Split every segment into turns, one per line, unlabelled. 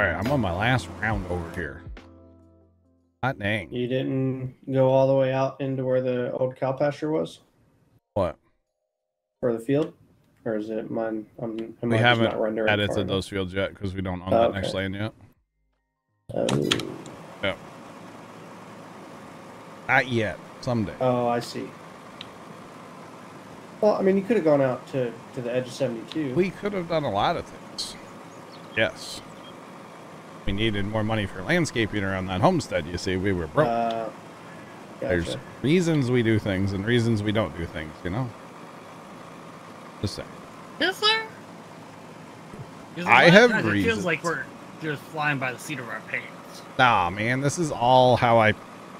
All right, I'm on my last round over here. Hot dang.
You didn't go all the way out into where the old cow pasture was,
What?
or the field, or is it mine? I'm, am
We
I
haven't
not rendering far
edited those fields yet because we don't own
Oh,
that next
okay.
land yet.
Oh.
Not yet. Someday.
oh, I see. Well, I mean, you could have gone out to, to the edge of 72.
We could have done a lot of things. Yes. We needed more money for landscaping around that homestead. You see, we were broke.
Uh,
There's reasons we do things and reasons we don't do things, you know? Just saying.
Is there? 'Cause a
I
lot
have
times It feels like we're just flying by the seat of our pants.
Nah, man, this is all how I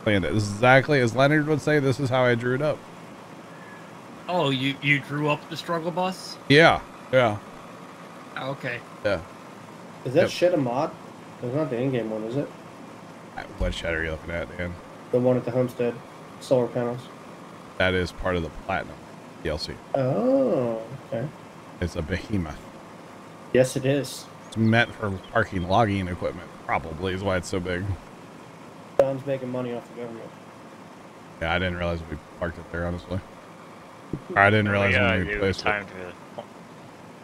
planned it. This is exactly as Leonard would say, this is how I drew it up.
Oh, you you drew up the struggle bus?
Yeah, yeah,
Oh, okay.
yeah.
Is that
Yep.
shit a mod? It's not the in-game one, is it?
What shed are you looking at, Dan?
The one at the homestead, solar panels.
That is part of the Platinum DLC.
Oh, okay.
It's a behemoth.
Yes, it is.
It's meant for parking logging equipment, probably, is why it's so big.
Don's making money off the government.
Yeah, I didn't realize we parked it there, honestly. I didn't realize
we, uh,
when we
do
placed it.
time to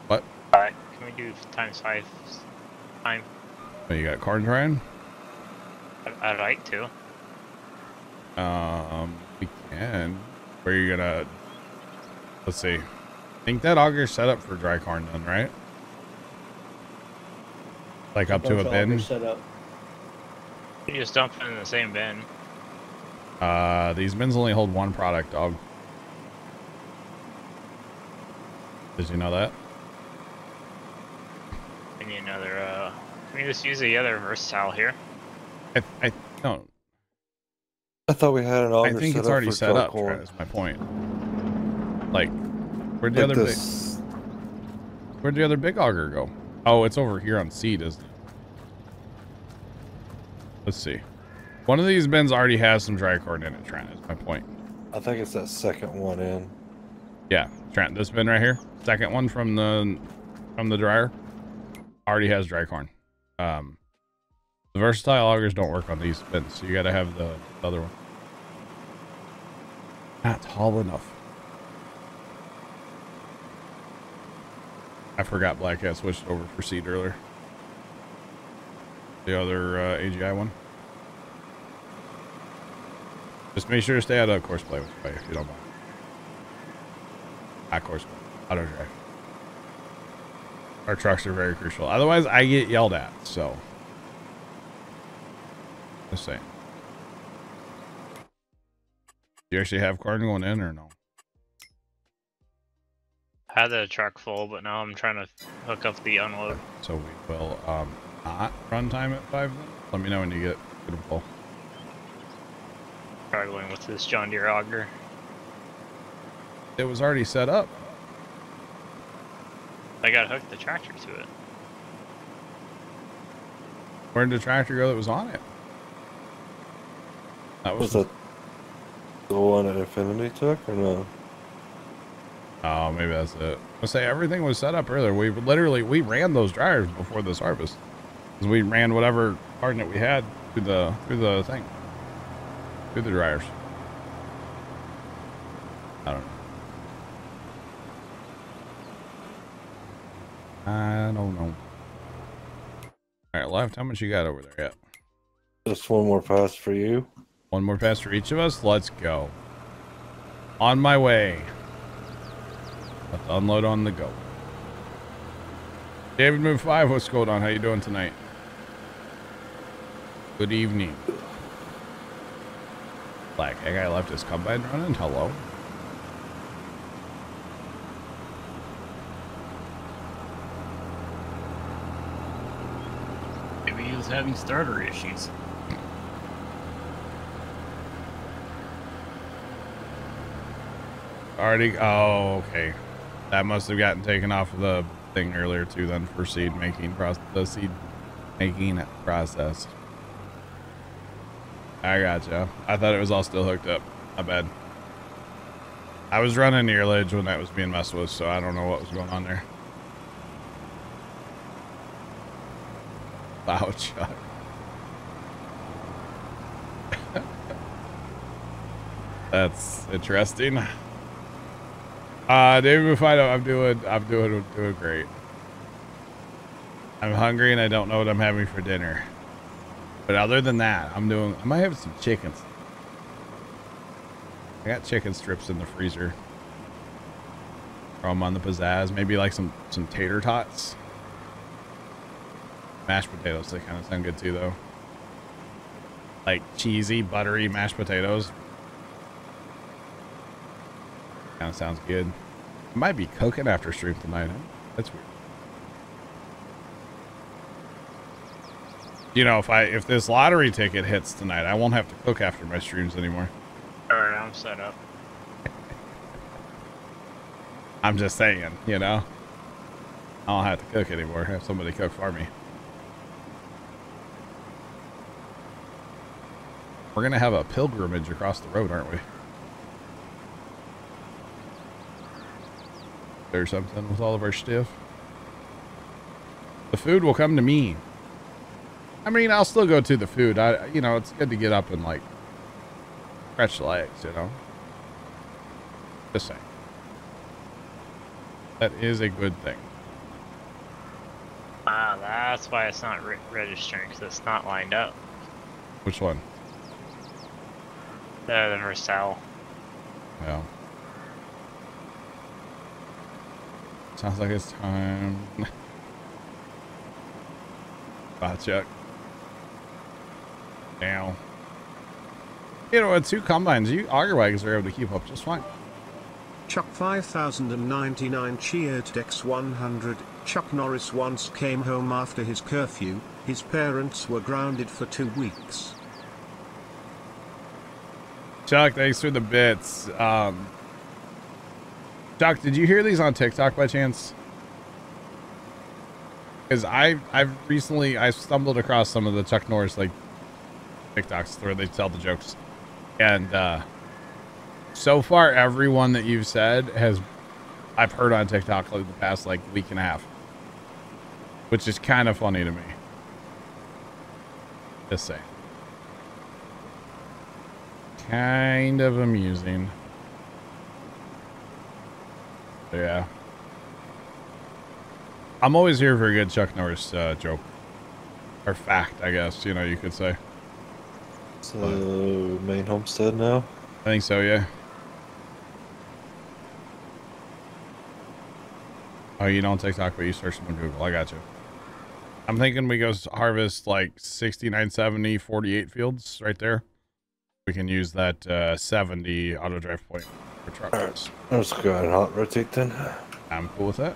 What?
Uh, can we do times five time?
Oh, you got corn trying?
I- I'd like to.
Um, we can. Where are you gonna? Let's see. I think that auger's set up for dry corn, then, right? Like up to a bin.
Set up.
You just dump it in the same bin.
Uh, these bins only hold one product, dog. Did you know that?
We need another. Uh, can we just use the other versatile here?
I, I don't.
I thought we had an
I think
set
it's
up
already set up.
corn.
Trent, Is my point. Like, where'd the
Like
other big, where'd the other big auger go? Oh, it's over here on seed, isn't it? Let's see. One of these bins already has some dry corn in it, Trent, is my point.
I think it's that second one in.
Yeah, Trent, this bin right here, second one from the from the dryer, already has dry corn. Um, the versatile augers don't work on these bins, so you got to have the other one. Not tall enough. I forgot Black switched over for seed earlier. The other uh, AGI one. Just make sure to stay out of course play if you don't mind. At course play. Auto drive. Our trucks are very crucial. Otherwise, I get yelled at. So, just saying. Do you actually have corn going in or no?
Had the truck full, but now I'm trying to hook up the unload.
So we will um, not run time at five. Then? Let me know when you get get a full.
Struggling with this John Deere auger.
It was already set up.
I gotta hook the tractor to it.
Where did the tractor go that was on it? That was.
Was that the one that Infinity took or no?
Oh, maybe that's it. I say everything was set up earlier. We literally we ran those dryers before this harvest. 'Cause we ran whatever hardener we had through the through the thing. Through the dryers. I don't know. I don't know. Alright, left. How much you got over there yet?
Just one more pass for you.
One more pass for each of us? Let's go. On my way. Let's unload on the go. David Move 5, what's going on? How you doing tonight? Good evening. Black, that guy left his combine running? Hello?
Maybe he was having starter issues.
Already? Oh, okay. That must have gotten taken off of the thing earlier too. Then for seed making process, the seed making process. I gotcha. I thought it was all still hooked up. My bad. I was running near ledge when that was being messed with, so I don't know what was going on there. Wow, Chuck. That's interesting. Uh, David I'm doing, I'm doing, doing great. I'm hungry and I don't know what I'm having for dinner. But other than that, I'm doing, I might have some chickens. I got chicken strips in the freezer. 'em on the pizzazz. Maybe like some, some tater tots. Mashed potatoes, they kind of sound good too, though. Like cheesy, buttery mashed potatoes. Kind of sounds good. I might be cooking after stream tonight. Huh? That's weird. You know, if I if this lottery ticket hits tonight, I won't have to cook after my streams anymore.
Alright, I'm set up.
I'm just saying, you know. I don't have to cook anymore. Have somebody cook for me. We're gonna have a pilgrimage across the road, aren't we? There's something with all of our stuff. The food will come to me. I mean, I'll still go to the food. I, you know, it's good to get up and like stretch the legs, you know. Just saying. That is a good thing.
Ah, that's why it's not re registering, because it's not lined up.
Which one?
The, the Versailles.
Yeah. Sounds like it's time. Bye, Chuck. Now. You know, with two combines, you auger wagons are able to keep up just fine.
Chuck 5099 cheered Dex 100. Chuck Norris once came home after his curfew. His parents were grounded for two weeks.
Chuck, thanks for the bits. Um, Chuck, did you hear these on TikTok by chance? Because I I've recently I stumbled across some of the Chuck Norris like TikToks where they tell the jokes, and uh, so far everyone that you've said has I've heard on TikTok like the past like week and a half, which is kind of funny to me. Just saying kind of amusing. Yeah. I'm always here for a good Chuck Norris uh, joke. Or fact, I guess, you know, you could say.
So, main homestead now?
I think so, yeah. Oh, you don't TikTok, but you search them on Google. I got you. I'm thinking we go harvest like 69, 70, 48 fields right there. We can use that uh, 70 auto drive point for trucks.
Let's go ahead and hot rotate then.
I'm cool with that.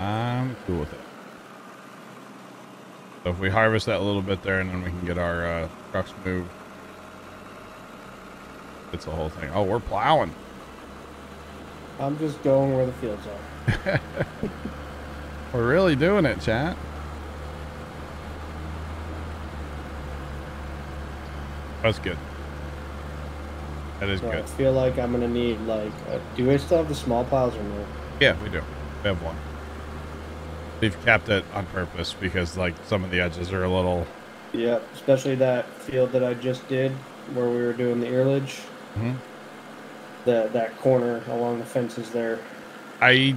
I'm cool with it. So if we harvest that a little bit there and then we can get our uh, trucks moved. It's the whole thing. Oh, we're plowing.
I'm just going where the fields are.
We're really doing it, chat. That's good. That is
So I feel like I'm gonna need like. Uh, do we still have the small piles or no?
Yeah, we do. We have one. We've kept it on purpose because like some of the edges are a little
Yeah, especially that field that I just did where we were doing the earlage.
Mhm.
That that corner along the fences there.
I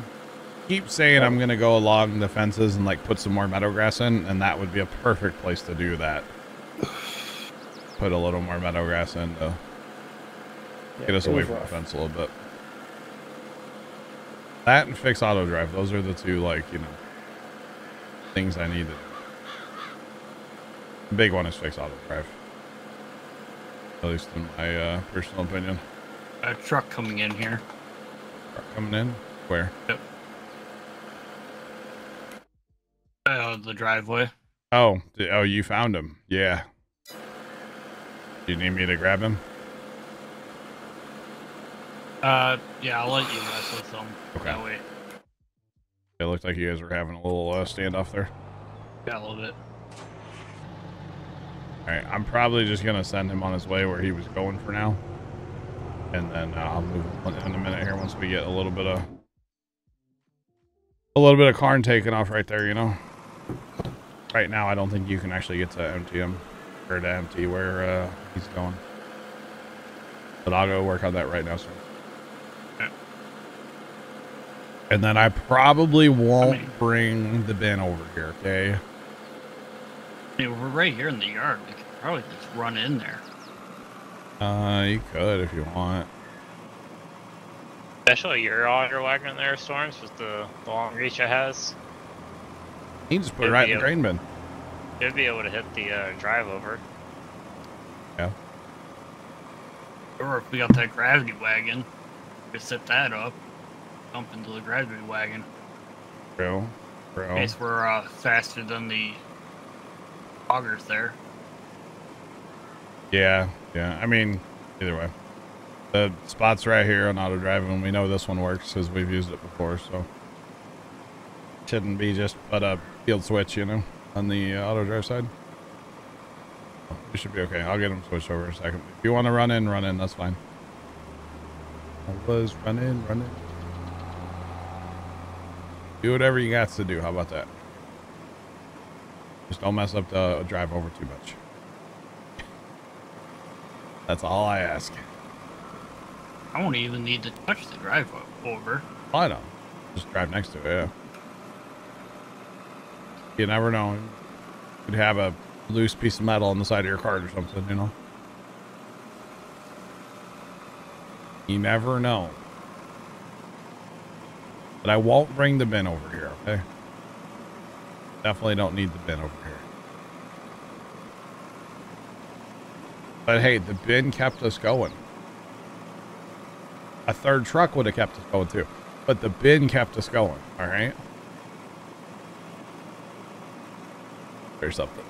keep saying I'm gonna go along the fences and like put some more meadow grass in, and that would be a perfect place to do that. Put a little more meadow grass in to
Yeah,
get us away
was
from the fence a little bit. That and fix auto drive. Those are the two like you know things I needed. The big one is fix auto drive. At least in my uh, personal opinion.
A truck coming in here.
Truck Coming in where? Yep.
Uh, the driveway.
Oh, oh, you found him. Yeah. Do you need me to grab him?
Uh, yeah, I'll let you mess with them.
Okay.
That way.
It looked like you guys were having a little uh, standoff there.
Yeah, a little bit.
All right, I'm probably just gonna send him on his way where he was going for now, and then uh, I'll move him in a minute here once we get a little bit of a little bit of corn taken off right there, you know. Right now, I don't think you can actually get to empty him or to empty where uh, he's going. But I'll go work on that right now, sir.
Okay.
And then I probably won't
mean-
bring the bin over here, okay?
I mean, we're right here in the yard. We could probably just run in there.
Uh, you could if you want.
Especially your auger wagon there, Storms, with the, the long reach it has.
You can just put it
It'd
right in the
a-
drain bin.
You'd be able to hit the uh, drive over.
Yeah.
Or if we got that gravity wagon, we could set that up, jump into the gravity wagon.
True.
In
True.
case we're uh, faster than the augers there.
Yeah, yeah. I mean, either way. The spot's right here on auto drive, and we know this one works because we've used it before, so. Shouldn't be just but a field switch, you know, on the uh, auto drive side. We should be okay. I'll get him switched over in a second. If you want to run in, run in. That's fine. I was run in, run in. Do whatever you got to do. How about that? Just don't mess up the drive over too much. That's all I ask.
I won't even need to touch the drive over.
I know. Just drive next to it, yeah. You never know. You could have a loose piece of metal on the side of your cart or something, you know? You never know. But I won't bring the bin over here, okay? Definitely don't need the bin over here. But hey, the bin kept us going. A third truck would have kept us going too. But the bin kept us going, all right? Or something.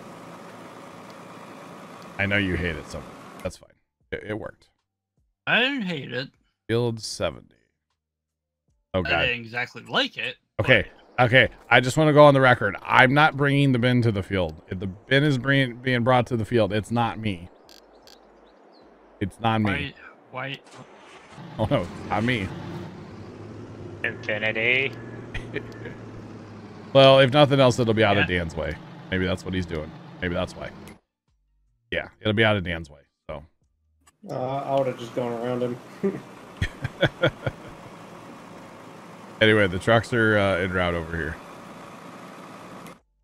I know you hate it so. That's fine. It, it worked.
I didn't hate it.
Field 70. Oh,
I didn't exactly like it. but
Okay. Okay. I just want to go on the record. I'm not bringing the bin to the field. If the bin is bring, being brought to the field, it's not me. It's not me.
Why? Why?
Oh, no. It's not me.
Infinity.
Well, if nothing else, it'll be out of Dan's way. Maybe that's what he's doing. Maybe that's why. Yeah, it'll be out of Dan's way. So
Uh, I would have just gone around him.
anyway, the trucks are uh, en route over here.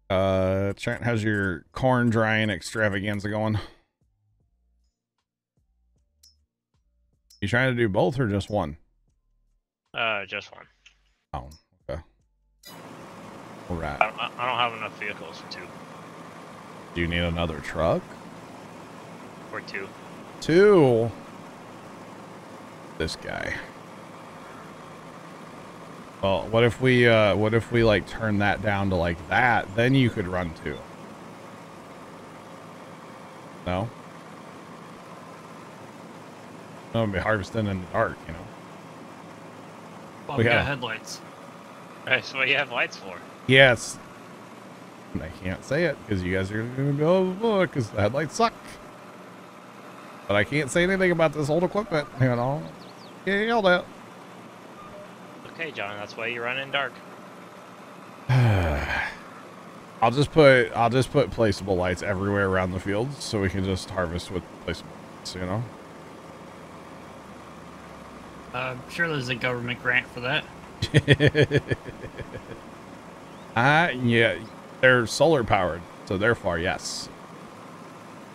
Uh, Trent, how's your corn drying extravaganza going? You trying to do both or just one?
Uh, just one.
Oh, okay. All right.
I don't, I don't have enough vehicles for two.
Do you need another truck?
Or two.
Two. This guy. Well, what if we, uh, what if we like turn that down to like that? Then you could run two. No? No, it'd be harvesting in the dark, you know.
Well,
We
we got
have-
headlights.
That's what you have lights for.
Yes. And I can't say it because you guys are going to go, because the headlights suck. But I can't say anything about this old equipment, you know. Get yelled at.
Okay, John, that's why you run in dark.
I'll just put I'll just put placeable lights everywhere around the fields so we can just harvest with placeable lights, you know.
Uh, I'm sure there's a government grant for that.
uh yeah, they're solar powered, so therefore yes.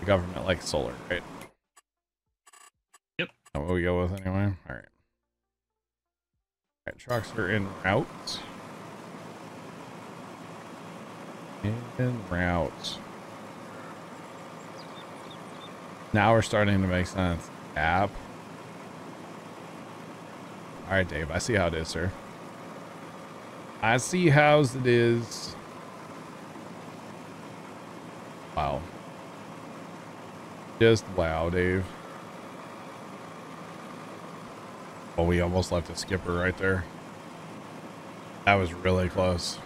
The government likes solar, right? What we go with anyway. All right. All right, trucks are in route. In route. Now we're starting to make sense. App. All right, Dave. I see how it is, sir. I see how's it is. Wow. Just wow, Dave. We almost left a skipper right there. That was really close.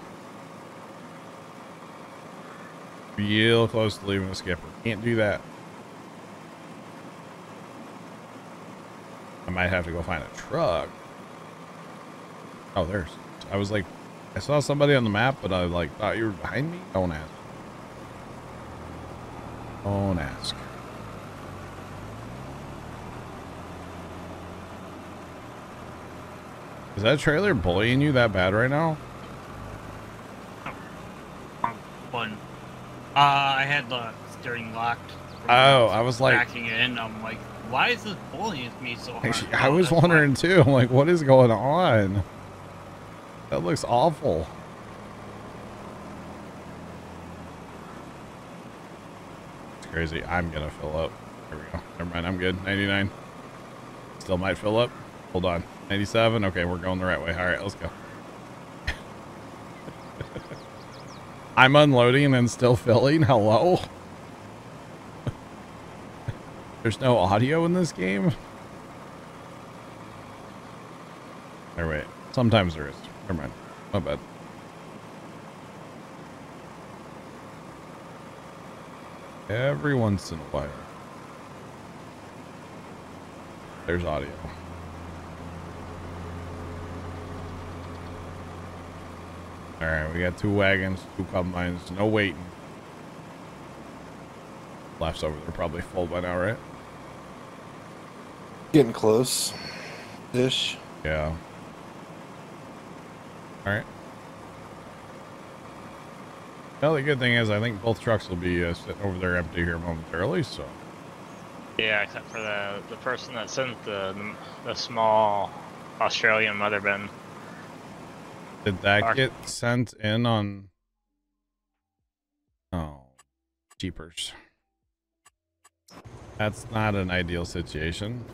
Real close to leaving a skipper. Can't do that. I might have to go find a truck. Oh, there's. I was like I saw somebody on the map, but I like thought you were behind me. Don't ask. Don't ask. Is that trailer bullying you that bad right now?
One. Uh, I had the steering locked.
Oh, I was like,
backing in. I'm like, why is this bullying me so hard?
I was
that's
wondering too. I'm like, what is going on? That looks awful. It's crazy. I'm gonna fill up. There we go. Never mind. I'm good. 99. Still might fill up. Hold on. 97. Okay, we're going the right way. All right, let's go. I'm unloading and still filling. Hello. There's no audio in this game. Or wait. Sometimes there is. Never mind. My bad. Every once in a while. There's audio. Alright, we got two wagons, two combines, no waiting. Left's over there, probably full by now, right?
Getting close. Ish.
Yeah. Alright. Well, the good thing is I think both trucks will be uh, sitting over there empty here momentarily, so...
Yeah, except for the the person that sent the the, the small Australian mother bin.
Did that
Fuck.
get sent in on... Oh. Jeepers. That's not an ideal situation.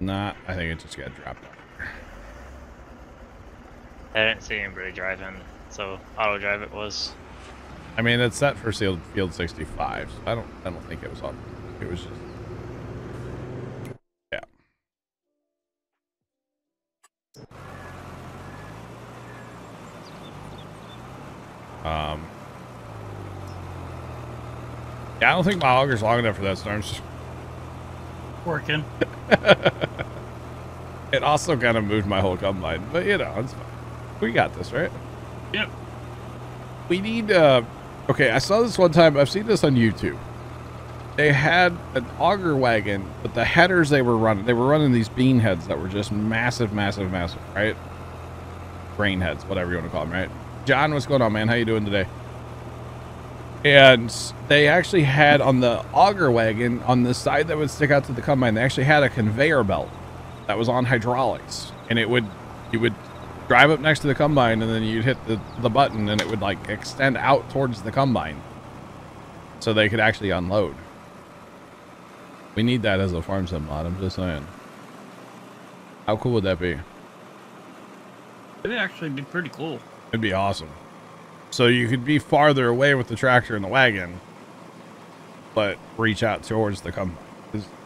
Not, I think it just got dropped off.
I didn't see anybody driving, so auto drive it was.
I mean, it's set for field field 65. So I don't I don't think it was on. It was just I don't think my auger's long enough for that just-
working.
It also kind of moved my whole combine, but you know, it's fine. We got this, right?
Yep.
We need, uh, okay, I saw this one time. I've seen this on YouTube. They had an auger wagon, but the headers they were running, they were running these bean heads that were just massive, massive, massive, right? Grain heads, whatever you want to call them, right? John, what's going on, man? How you doing today? And they actually had on the auger wagon, on the side that would stick out to the combine, they actually had a conveyor belt that was on hydraulics, and it would, you would drive up next to the combine, and then you'd hit the the button, and it would like extend out towards the combine, so they could actually unload. We need that as a farm sim mod. I'm just saying. How cool would that be?
It'd actually be pretty cool.
It'd be awesome. So you could be farther away with the tractor and the wagon, but reach out towards the combine.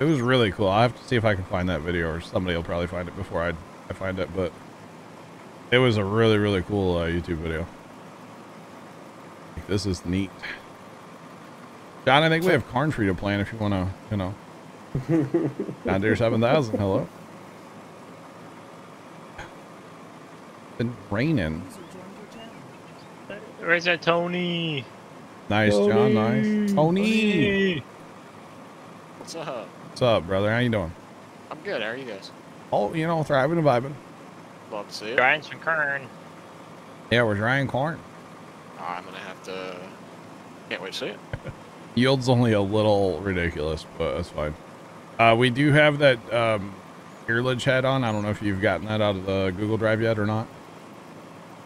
It was, really cool. I have to see if I can find that video, or somebody will probably find it before I, I find it. But it was a really really cool uh, YouTube video. Like, this is neat. John, I think we have corn for you to plant if you want to, you know. John Deere 7000, hello. Been raining.
Where's that Tony?
Nice, John. Nice. Tony.
What's up?
What's up, brother? How you doing?
I'm good. How are you guys?
Oh, you know, thriving and vibing.
Love to see it.
Drying some corn.
Yeah, we're drying corn.
Oh, I'm gonna have to. Can't wait to see it.
Yield's only a little ridiculous, but that's fine. Uh, we do have that um, earlage head on. I don't know if you've gotten that out of the Google Drive yet or not.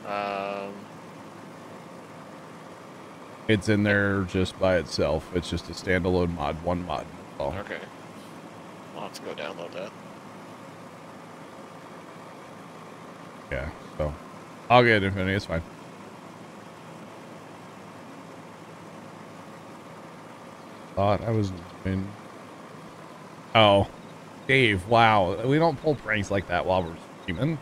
Um,
It's in there just by itself. It's just a standalone mod, one mod. Oh,
okay. I'll have to go download that.
yeah. So I'll get Infinity. It's fine. Thought I was in. Oh, Dave! Wow, we don't pull pranks like that while we're streaming.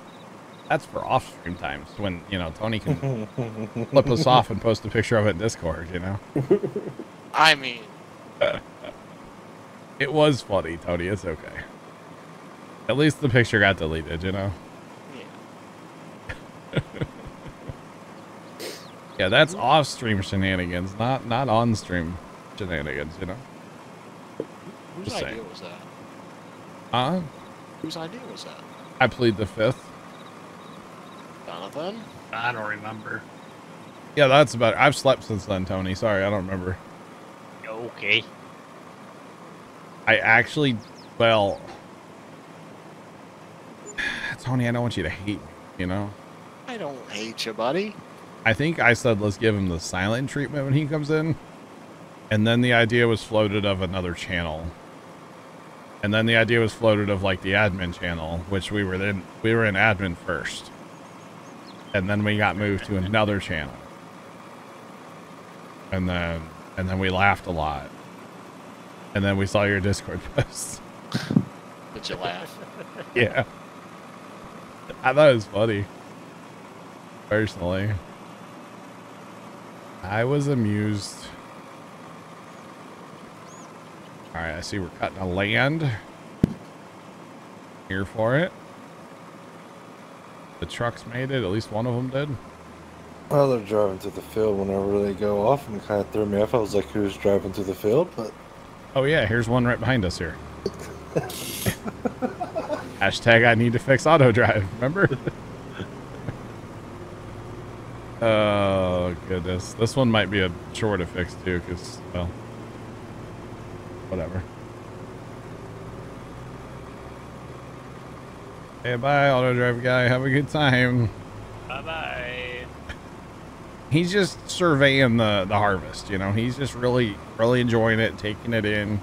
That's for off-stream times when you know Tony can flip us off and post a picture of it in Discord. You know,
I mean,
it was funny, Tony. It's okay. At least the picture got deleted, you know?
Yeah.
Yeah, that's off-stream shenanigans, not not on-stream shenanigans, you know?
Whose
Just
idea
saying.
was that?
Uh,
Whose idea was that?
I plead the fifth.
Jonathan?
I don't remember.
Yeah, that's about I've slept since then, Tony. Sorry, I don't remember.
Okay.
I actually, well, Tony, I don't want you to hate me, you know?
I don't hate you, buddy.
I think I said let's give him the silent treatment when he comes in. And then the idea was floated of another channel. And then the idea was floated of like the admin channel, which we were in we were in admin first. And then we got moved to another channel. And then and then we laughed a lot. And then we saw your Discord post.
Did you laugh?
yeah. I thought it was funny. Personally. I was amused. Alright, I see we're cutting a land. Here for it. The trucks made it, at least one of them did.
Well, they're driving through the field whenever they go off, and it kind of threw me off. I was like, who's driving through the field? But
Oh yeah, here's one right behind us here. Hashtag I need to fix auto drive, remember? oh goodness. This one might be a chore to fix too, because well whatever. Hey bye auto drive guy, have a good time.
Bye bye.
He's just surveying the, the harvest, you know. He's just really really enjoying it, taking it in.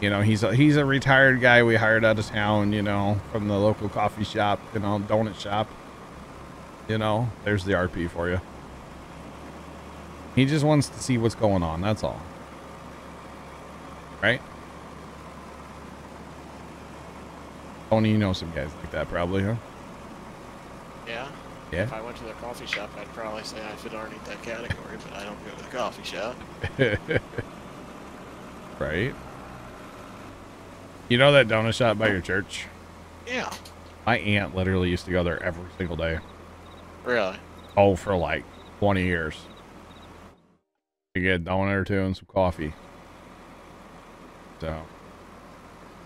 You know, he's a, he's a retired guy we hired out of town, you know, from the local coffee shop, you know, donut shop. You know, there's the RP for you. He just wants to see what's going on, that's all. Right? Tony, you know some guys like that probably, huh?
Yeah.
Yeah.
If I went to the coffee shop, I'd probably say I fit underneath that category, but I don't go to the coffee shop.
right? You know that donut shop by your church?
Yeah.
My aunt literally used to go there every single day.
Really?
Oh, for like 20 years. To get a donut or two and some coffee. So,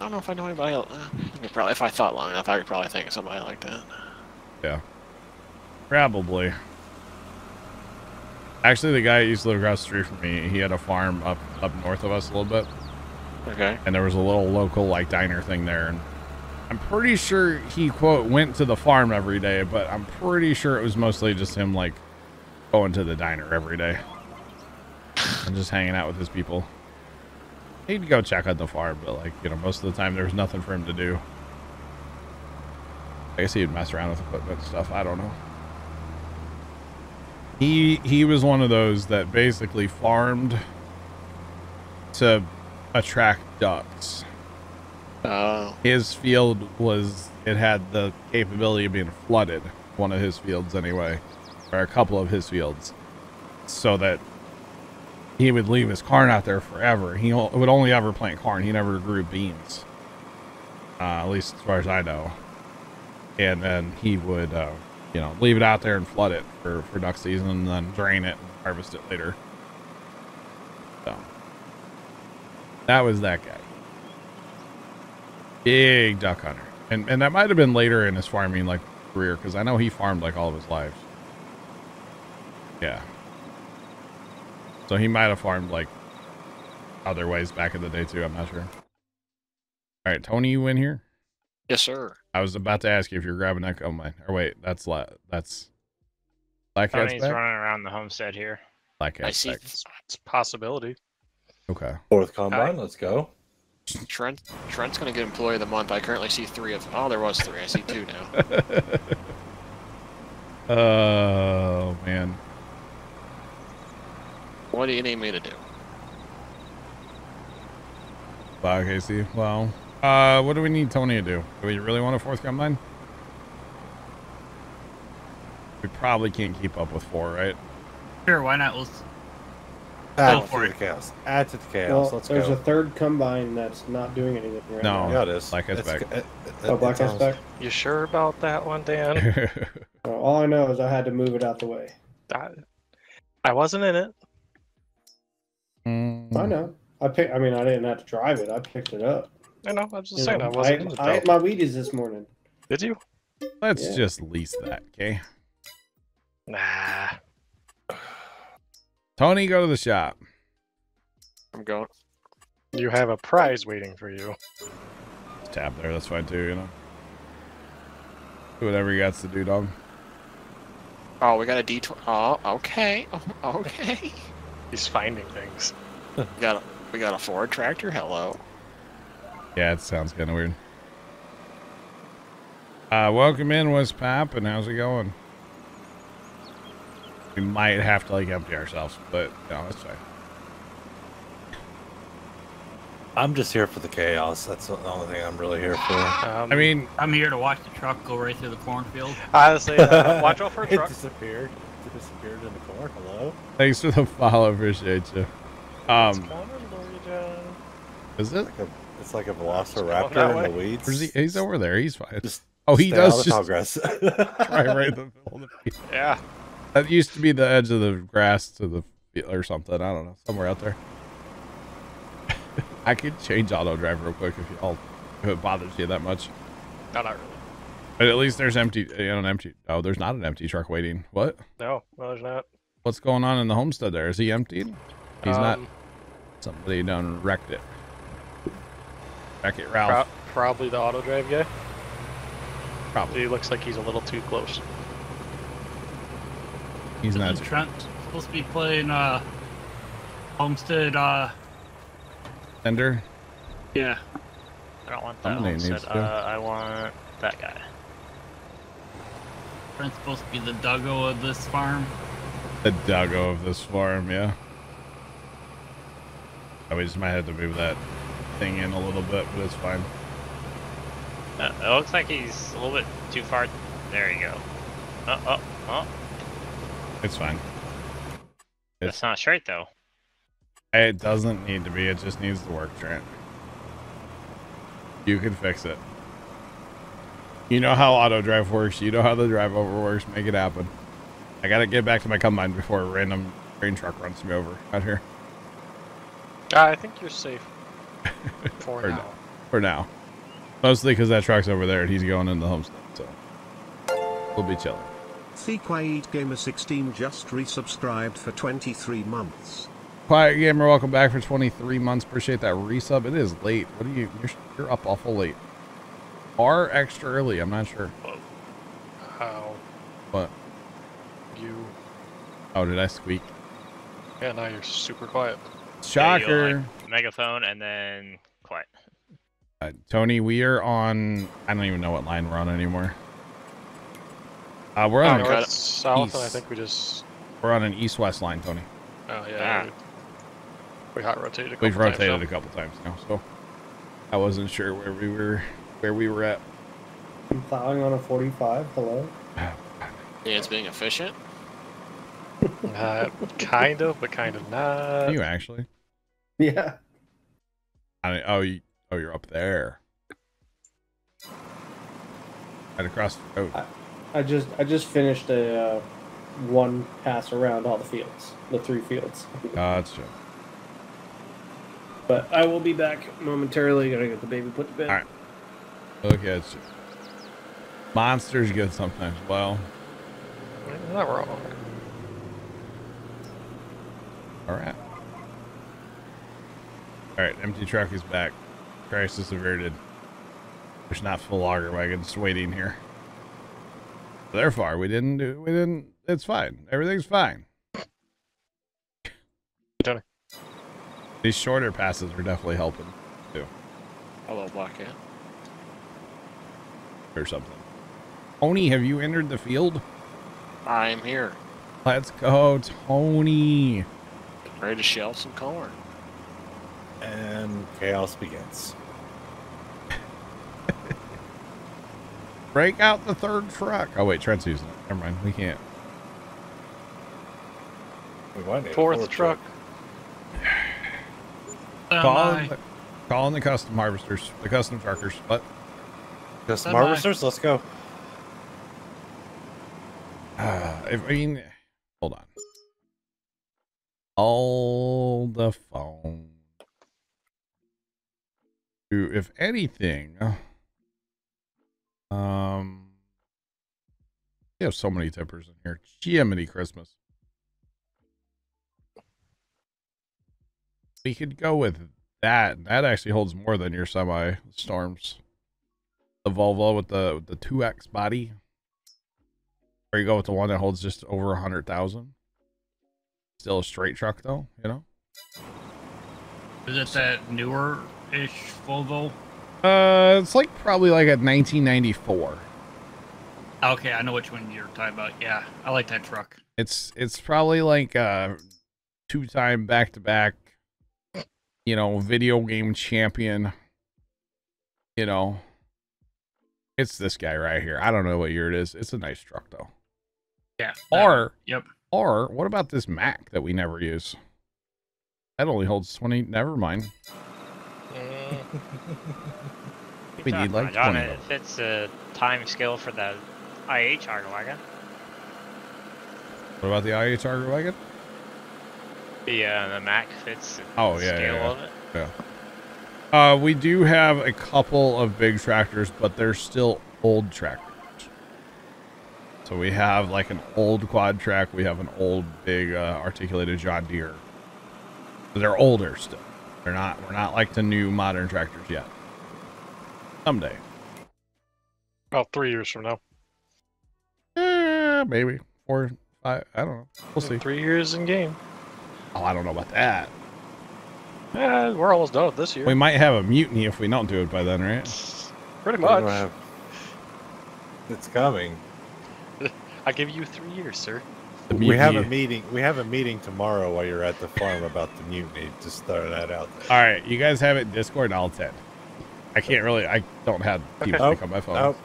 I don't know if I know anybody else. Uh, probably, if I thought long enough, I could probably think of somebody like that.
yeah. Probably. Actually, the guy that used to live across the street from me, he had a farm up up north of us a little bit.
Okay.
and there was a little local like diner thing there and i'm pretty sure he quote went to the farm every day but i'm pretty sure it was mostly just him like going to the diner every day and just hanging out with his people he'd go check out the farm but like you know most of the time there was nothing for him to do i guess he'd mess around with equipment and stuff i don't know he he was one of those that basically farmed to attract ducks.
Oh.
His field was it had the capability of being flooded. One of his fields, anyway, or a couple of his fields, so that he would leave his corn out there forever. He would only ever plant corn. He never grew beans, uh, at least as far as I know. And then he would, uh, you know, leave it out there and flood it for for duck season, and then drain it and harvest it later. So that was that guy. Big duck hunter. And and that might have been later in his farming like career because I know he farmed like all of his life. Yeah. So he might have farmed like other ways back in the day too. I'm not sure. All right, Tony, you in here?
Yes, sir.
I was about to ask you if you're grabbing that. Oh my! Or wait, that's la- that's Black
Tony's
back.
running around the homestead here.
Black
I see.
It's a possibility.
Okay.
fourth combine, let's go.
Trent. Trent's gonna get employee of the month. I currently see three of. Oh, there was three. I see two now.
Oh man.
What do you need me to do?
Wow, Casey. Well, uh, what do we need Tony to do? Do we really want a fourth combine? We probably can't keep up with four, right?
Sure, why not? Let's
Add
for
to
it.
the chaos. Add to the chaos.
Well,
Let's
there's
go.
a third combine that's not doing anything right
No.
now.
yeah, it is.
Black Ice
It's-
back.
it- it-
Oh, Black
it's
Ice back?
You sure about that one, Dan?
Well, all I know is I had to move it out the way.
I, I wasn't in it.
I hmm. know. I pick. I mean, I didn't have to drive it. I picked it up.
I know. I'm just
You
saying
know,
I wasn't
I,
it.
I ate my Wheaties this morning.
Did you?
Let's
Yeah.
just lease that, okay?
Nah.
Tony, go to the shop.
I'm going.
You have a prize waiting for you.
Just tap there, that's fine too, you know. Do whatever you got to do, dog.
Oh, we got a detour. Oh, okay. Oh, okay.
He's finding things.
We got a, we got a Ford tractor. Hello.
Yeah, it sounds kind of weird. Uh, welcome in, West Pap, and how's it going? We might have to like empty ourselves, but no, it's fine.
I'm just here for the chaos. That's the only thing I'm really here for.
Um,
I mean,
I'm here to watch the truck go right through the cornfield.
honestly, uh, watch out for a truck.
it disappeared. It disappeared in the corn. Hello.
thanks for the follow, appreciate you. Um,
It's coming, Luigi.
is it?
Like a, it's like a velociraptor in the weeds.
Where's he? He's over there. He's fine.
Just
Oh, he
stay
does
out of
just
grass.
right, right in the middle of the field.
Yeah.
That used to be the edge of the grass to the field or something. I don't know, somewhere out there. I could change auto drive real quick if y'all if it bothers you that much.
No, not really.
But at least there's empty, you know, an empty. Oh, there's not an empty truck waiting. What?
No, no, there's not.
What's going on in the homestead there? Is he emptied? He's not. Somebody done wrecked it. Wreck it,
pro-
Ralph.
probably the auto drive guy.
Probably.
He looks like he's a little too close.
He's not.
Isn't Trent supposed to be playing uh, Homestead? Uh,
Tender.
yeah.
I don't want that
Somebody
homestead.
needs to.
Uh, I want that guy.
Trent's supposed to be the Duggo of this farm.
The doggo of this farm, yeah. We just might have to move that thing in a little bit, but it's fine.
Uh, it looks like he's a little bit too far. There you go. Oh, oh, oh.
It's fine. It's,
It's not straight though.
it doesn't need to be. It just needs to work, Trent. You can fix it. You know how auto drive works. You know how the drive over works. Make it happen. I gotta get back to my combine before a random train truck runs me over out here.
Uh, I think you're safe for
Or
now.
no. For now. Mostly because that truck's over there and he's going in the homestead, so we'll be chilling.
Quiet Gamer 16 just resubscribed for 23 months.
Quiet Gamer, welcome back for 23 months. Appreciate that resub. It is late. What are you? You're, you're up awful late. Or extra early. I'm not sure.
How
But
you?
oh, did I squeak?
Yeah, now you're super quiet.
Yeah,
Shocker.
like, megaphone and then quiet.
Uh, Tony, we are on. I don't even know what line we're on anymore. Uh, we're on.
Oh,
North,
got it.
south, and I think we just.
We're on an east-west line, Tony.
Oh yeah.
Ah.
We, we hot rotated. A couple
We've
times
rotated
now.
a couple times now, so I wasn't sure where we were, where we were at.
I'm plowing on a 45. Hello.
Yeah, it's being efficient.
Uh, kind of, but kind of not.
Are you actually?
Yeah.
I, oh, you, oh, you're up there. Right across the road.
I just I just finished a uh, one pass around all the fields, the three fields.
Gotcha.
But I will be back momentarily. Gotta get the baby put to bed.
All right. Look at you. Monster's good sometimes. Well,
You're not wrong.
All right. All right, empty truck is back. Crisis averted. There's not full auger wagons waiting here. Therefore, we didn't do. We didn't. It's fine. Everything's fine.
Tony.
These shorter passes are definitely helping too.
Hello, Black Cat.
or something. Tony, have you entered the field?
I'm here,
Let's go, Tony.
Ready to shell some corn.
and chaos begins.
Break out the third truck. Oh wait, Trent's using it. Never mind. We can't.
We might need a
Fourth truck.
Calling
Semi.
the, calling the custom harvesters, the custom truckers. But
Custom
Semi.
harvesters, let's go.
uh, I mean, hold on. All the phone. If anything, um, we have so many tippers in here. Jiminy Christmas. We could go with that. That actually holds more than your semi storms. The Volvo with the with the two X body. Or you go with the one that holds just over a hundred thousand. Still a straight truck though, you know.
Is it that newer-ish Volvo?
Uh, it's like probably like a 1994.
Okay, I know which one you're talking about. Yeah, I like that truck.
It's it's probably like a two-time back-to-back, you know, video game champion. You know, it's this guy right here. I don't know what year it is. It's a nice truck though.
Yeah. that.
Or
Yep.
Or what about this Mack that we never use? That only holds 20. Never mind. We need like 20
it fits a time scale for the IH auger wagon.
What about the IHR wagon?
The uh, the Mack fits the
Oh, yeah, yeah,
scale
yeah.
of it.
Uh, we do have a couple of big tractors, but they're still old tractors. So we have like an old quad track. We have an old big uh, articulated John Deere. They're older still. They're not. We're not like the new modern tractors yet. Someday,
about three years from now.
eh, maybe four, five. I don't know. We'll see.
Three years in game.
Oh, I don't know about that.
Yeah, we're almost done with this year.
We might have a mutiny if we don't do it by then, right?
Pretty much.
It's coming.
I give you three years, sir.
We have a meeting. We have a meeting tomorrow while you're at the farm about the mutiny. Just throw that out there.
All right, you guys have it Discord. I'll attend. I can't really. I don't have TeamSpeak
Nope.
on my phone.
Nope.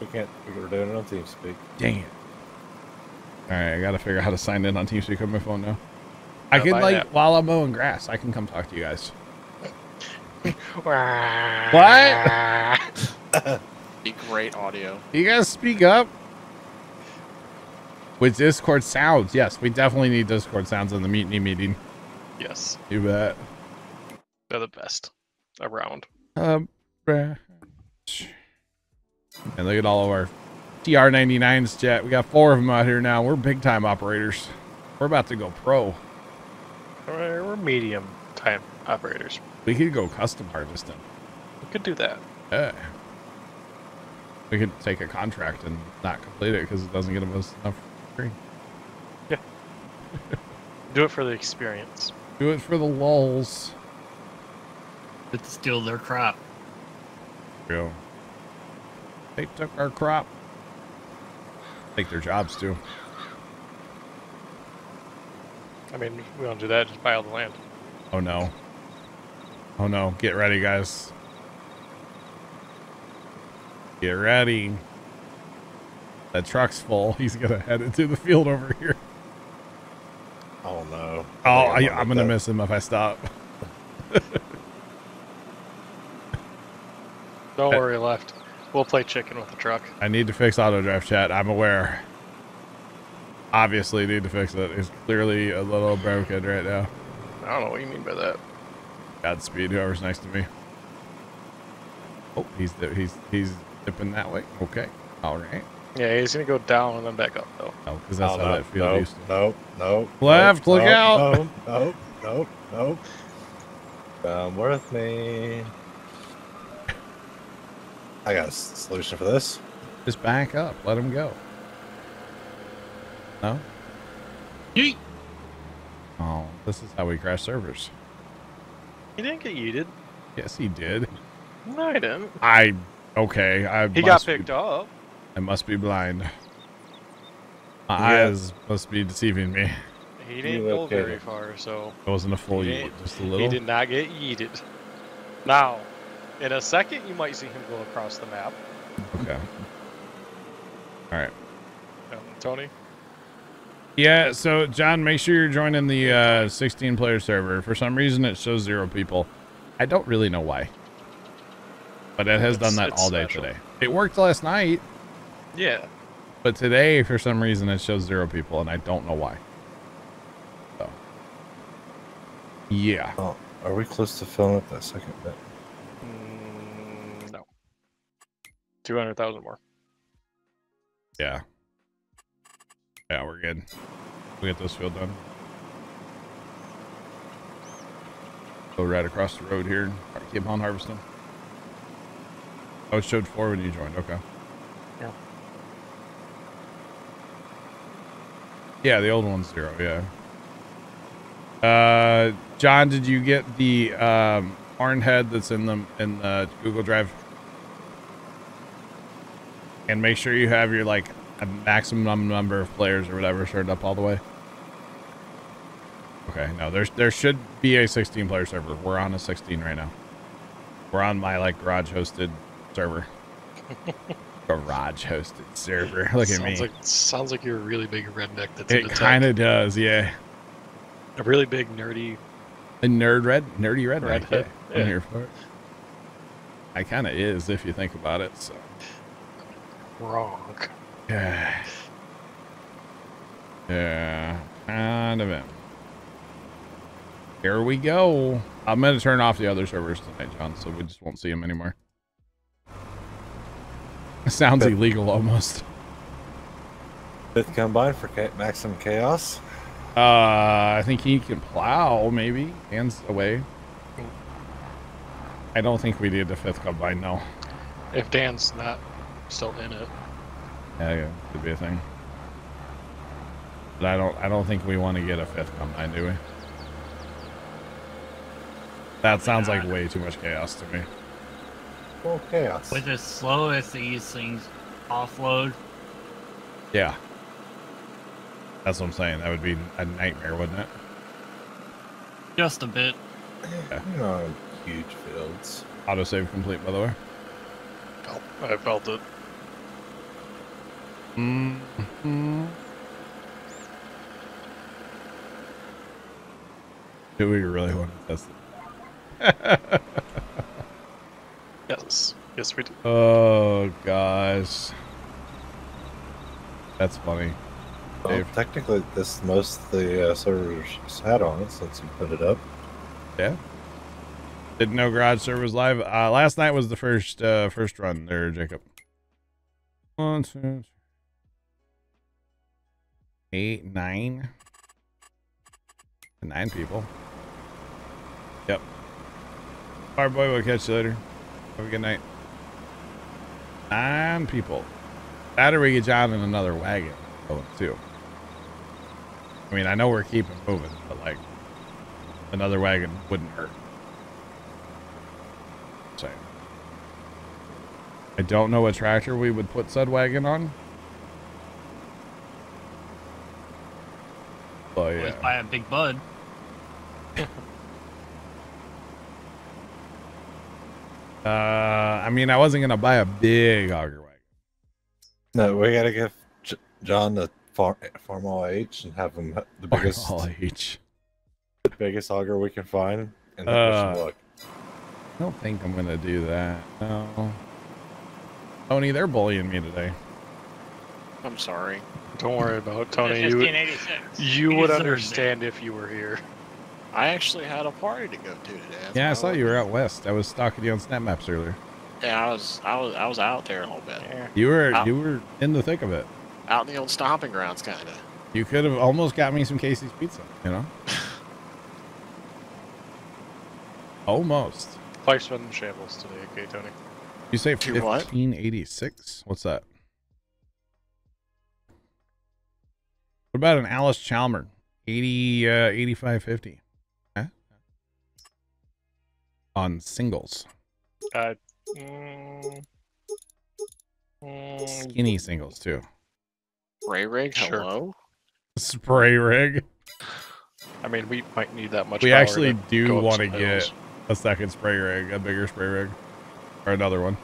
We can't. We're doing it on TeamSpeak.
Dang it. All right, I gotta figure out how to sign in on TeamSpeak on my phone now. I
Yeah,
can like
that.
while I'm mowing grass, I can come talk to you guys. What?
Be great audio.
You guys speak up. With Discord sounds, yes, we definitely need Discord sounds in the mutiny meeting.
Yes,
You bet.
they're the best around.
Um, and look at all of our TR99s, Jet. We got four of them out here now. We're big time operators. We're about to go pro.
We're, we're medium time operators.
We could go custom harvesting.
We could do that.
Yeah. We could take a contract and not complete it because it doesn't get us enough free.
Do it for the experience.
Do it for the lulls.
But to steal their crop.
Go. They took our crop. Take their jobs too.
I mean, we don't do that. Just buy all the land.
Oh no. Oh no. Get ready, guys. Get ready. That truck's full. He's gonna head into the field over here.
Oh no.
Oh, I,
think
I'm gonna
that.
miss him if I stop.
Don't worry, left. We'll play chicken with the truck.
I need to fix auto drive chat. I'm aware. Obviously, need to fix it. It's clearly a little broken right now.
I don't know what you mean by that.
Godspeed, whoever's next to me. Oh, he's he's he's dipping that way. Okay, all right.
Yeah, he's gonna go down and then back up though.
Oh, because that's
Oh,
how
no,
that field
nope,
used to.
Nope, nope.
Left,
nope,
look
nope,
out.
Nope, nope, nope, nope. Come with me. I got a s- solution for this.
Just back up. Let him go. No.
Yeet!
Oh, this is how we crash servers.
He didn't get yeeted.
Yes, he did.
No, he didn't.
I. Okay, I.
He got picked
be,
up.
I must be blind. My
Yeah.
eyes must be deceiving me.
He didn't go
located.
very far, so
It wasn't a full
He
yeet, just a little.
he did not get yeeted. Now, in a second, you might see him go across the map.
Okay. All right.
Um, Tony,
Yeah, so John, make sure you're joining the uh, 16 player server. For some reason, it shows zero people. I don't really know why. But it has
It's-
done that all day
special.
today. It worked last night,
Yeah.
but today for some reason it shows zero people and I don't know why. So Yeah.
Oh, are we close to filling up that second bit?
Mm, no. 200,000 more.
Yeah. Yeah, we're good. We get this field done. Go right across the road here. Keep on harvesting. Oh, it showed four when you joined. Okay.
Yeah.
Yeah, the old one's zero. Yeah. Uh, John, did you get the um, Horn head that's in the in the Google Drive? And make sure you have your like a maximum number of players or whatever turned up all the way. Okay, no, there's there should be a 16 player server. We're on a 16 right now. We're on my like garage hosted server. garage hosted server. Look at
sounds
me.
Like, sounds like you're a really big redneck that's
it kind of does, yeah.
A really big nerdy.
A nerd red, nerdy red, right?
Redhead,
Yeah, I'm here for it. I kind of is if you think about it. So
Wrong.
yeah, yeah, kind of. Am. Here we go. I'm gonna turn off the other servers tonight, John, so we just won't see them anymore. It sounds
But-
illegal almost.
Fifth combine for cha- maximum chaos.
Uh, I think he can plow, maybe. Hands away. I don't think we need the fifth combine, no.
If Dan's not still in it,
Yeah, yeah, could be a thing. But I don't, I don't think we want to get a fifth combine, do we? That sounds like way too much chaos to me.
Well, chaos.
With as slow as these things offload,
Yeah. That's what I'm saying. That would be a nightmare, wouldn't it?
just a bit.
You know, huge fields.
Autosave complete, by the way.
felt, I felt it.
Mm-hmm. Do we really want to test it?
Yes. Yes, we do.
Oh, gosh. That's funny.
Well,
Dave.
technically, this most the uh, servers had on it since you put it up.
Yeah. Didn't know garage server was live. Uh, last night was the first uh, first run there, Jacob. One, two, three, eight, nine. Nine people. Yep. All right, boy. We'll catch you later. Have a good night. Nine people. That or we get John in another wagon oh, going too. I mean, I know we're keeping moving, but like another wagon wouldn't hurt. Saying. I don't know what tractor we would put said wagon on. Oh
Always
yeah.
buy a big bud.
Uh, I mean, I wasn't gonna buy a big auger wagon.
No, we gotta give J- John the farm Farmall H and have him the biggest
All H.
the biggest auger we can find and
Uh,
uh, luck.
I don't think I'm gonna do that. No. Tony, they're bullying me today.
I'm sorry.
Don't worry about it, Tony. You, would-
1586.
you would understand if you were here.
I actually had a party to go to today. That's
Yeah, I
why
saw you were out west. I was stalking you on Snap Maps earlier.
Yeah, I was, I was, I was out there a little bit,
You were
Ow.
you were in the thick of it.
out in the old stomping grounds, kind of.
You could have almost got me some Casey's pizza. You know, almost.
Life's been in shambles today, okay, Tony?
You say
Do what?
fifteen eighty six? What's that? What about an Allis Chalmers? 80 uh 8550. Huh? On singles.
Uh, mm, mm,
Skinny singles too.
Ray Rig,
Sure.
hello.
Spray rig.
I mean, we might need that much.
We actually do want to get a second spray rig, a bigger spray rig. Or another one.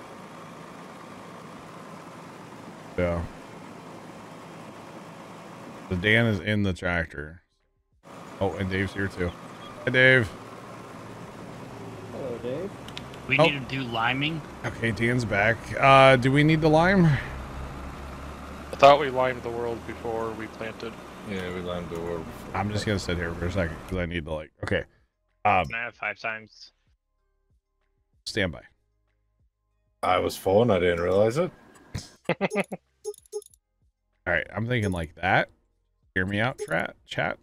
Yeah. The Dan is in the tractor. Oh, and Dave's here too. Hi, Dave.
Hello, Dave.
We
Oh.
need to do liming.
Okay, Dan's back. Uh, do we need the lime?
I thought we limed the world before we planted.
Yeah, we limed the world. before.
I'm just gonna sit here for a second because I need to like. Okay. Um,
Can I have five times?
stand by.
I was full and I didn't realize it.
All right, I'm thinking like that. Hear me out, chat. Chat.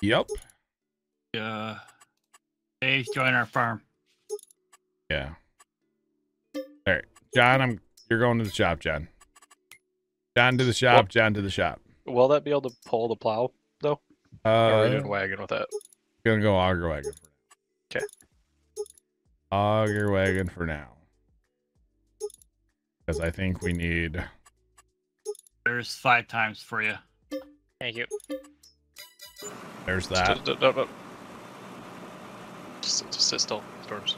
Yep.
Uh, Dave, join our farm.
Yeah. All right, John. I'm. You're going to the shop, John. John to the shop.
Well-
John to the shop.
Will that be able to pull the plow though? or are you
Uh,
doing wagon with that?
gonna go auger wagon. For now.
'Kay.
Auger wagon for now. Because I think we need.
There's five times for you.
Thank you.
There's that.
Just, just, just, just sit still, storms.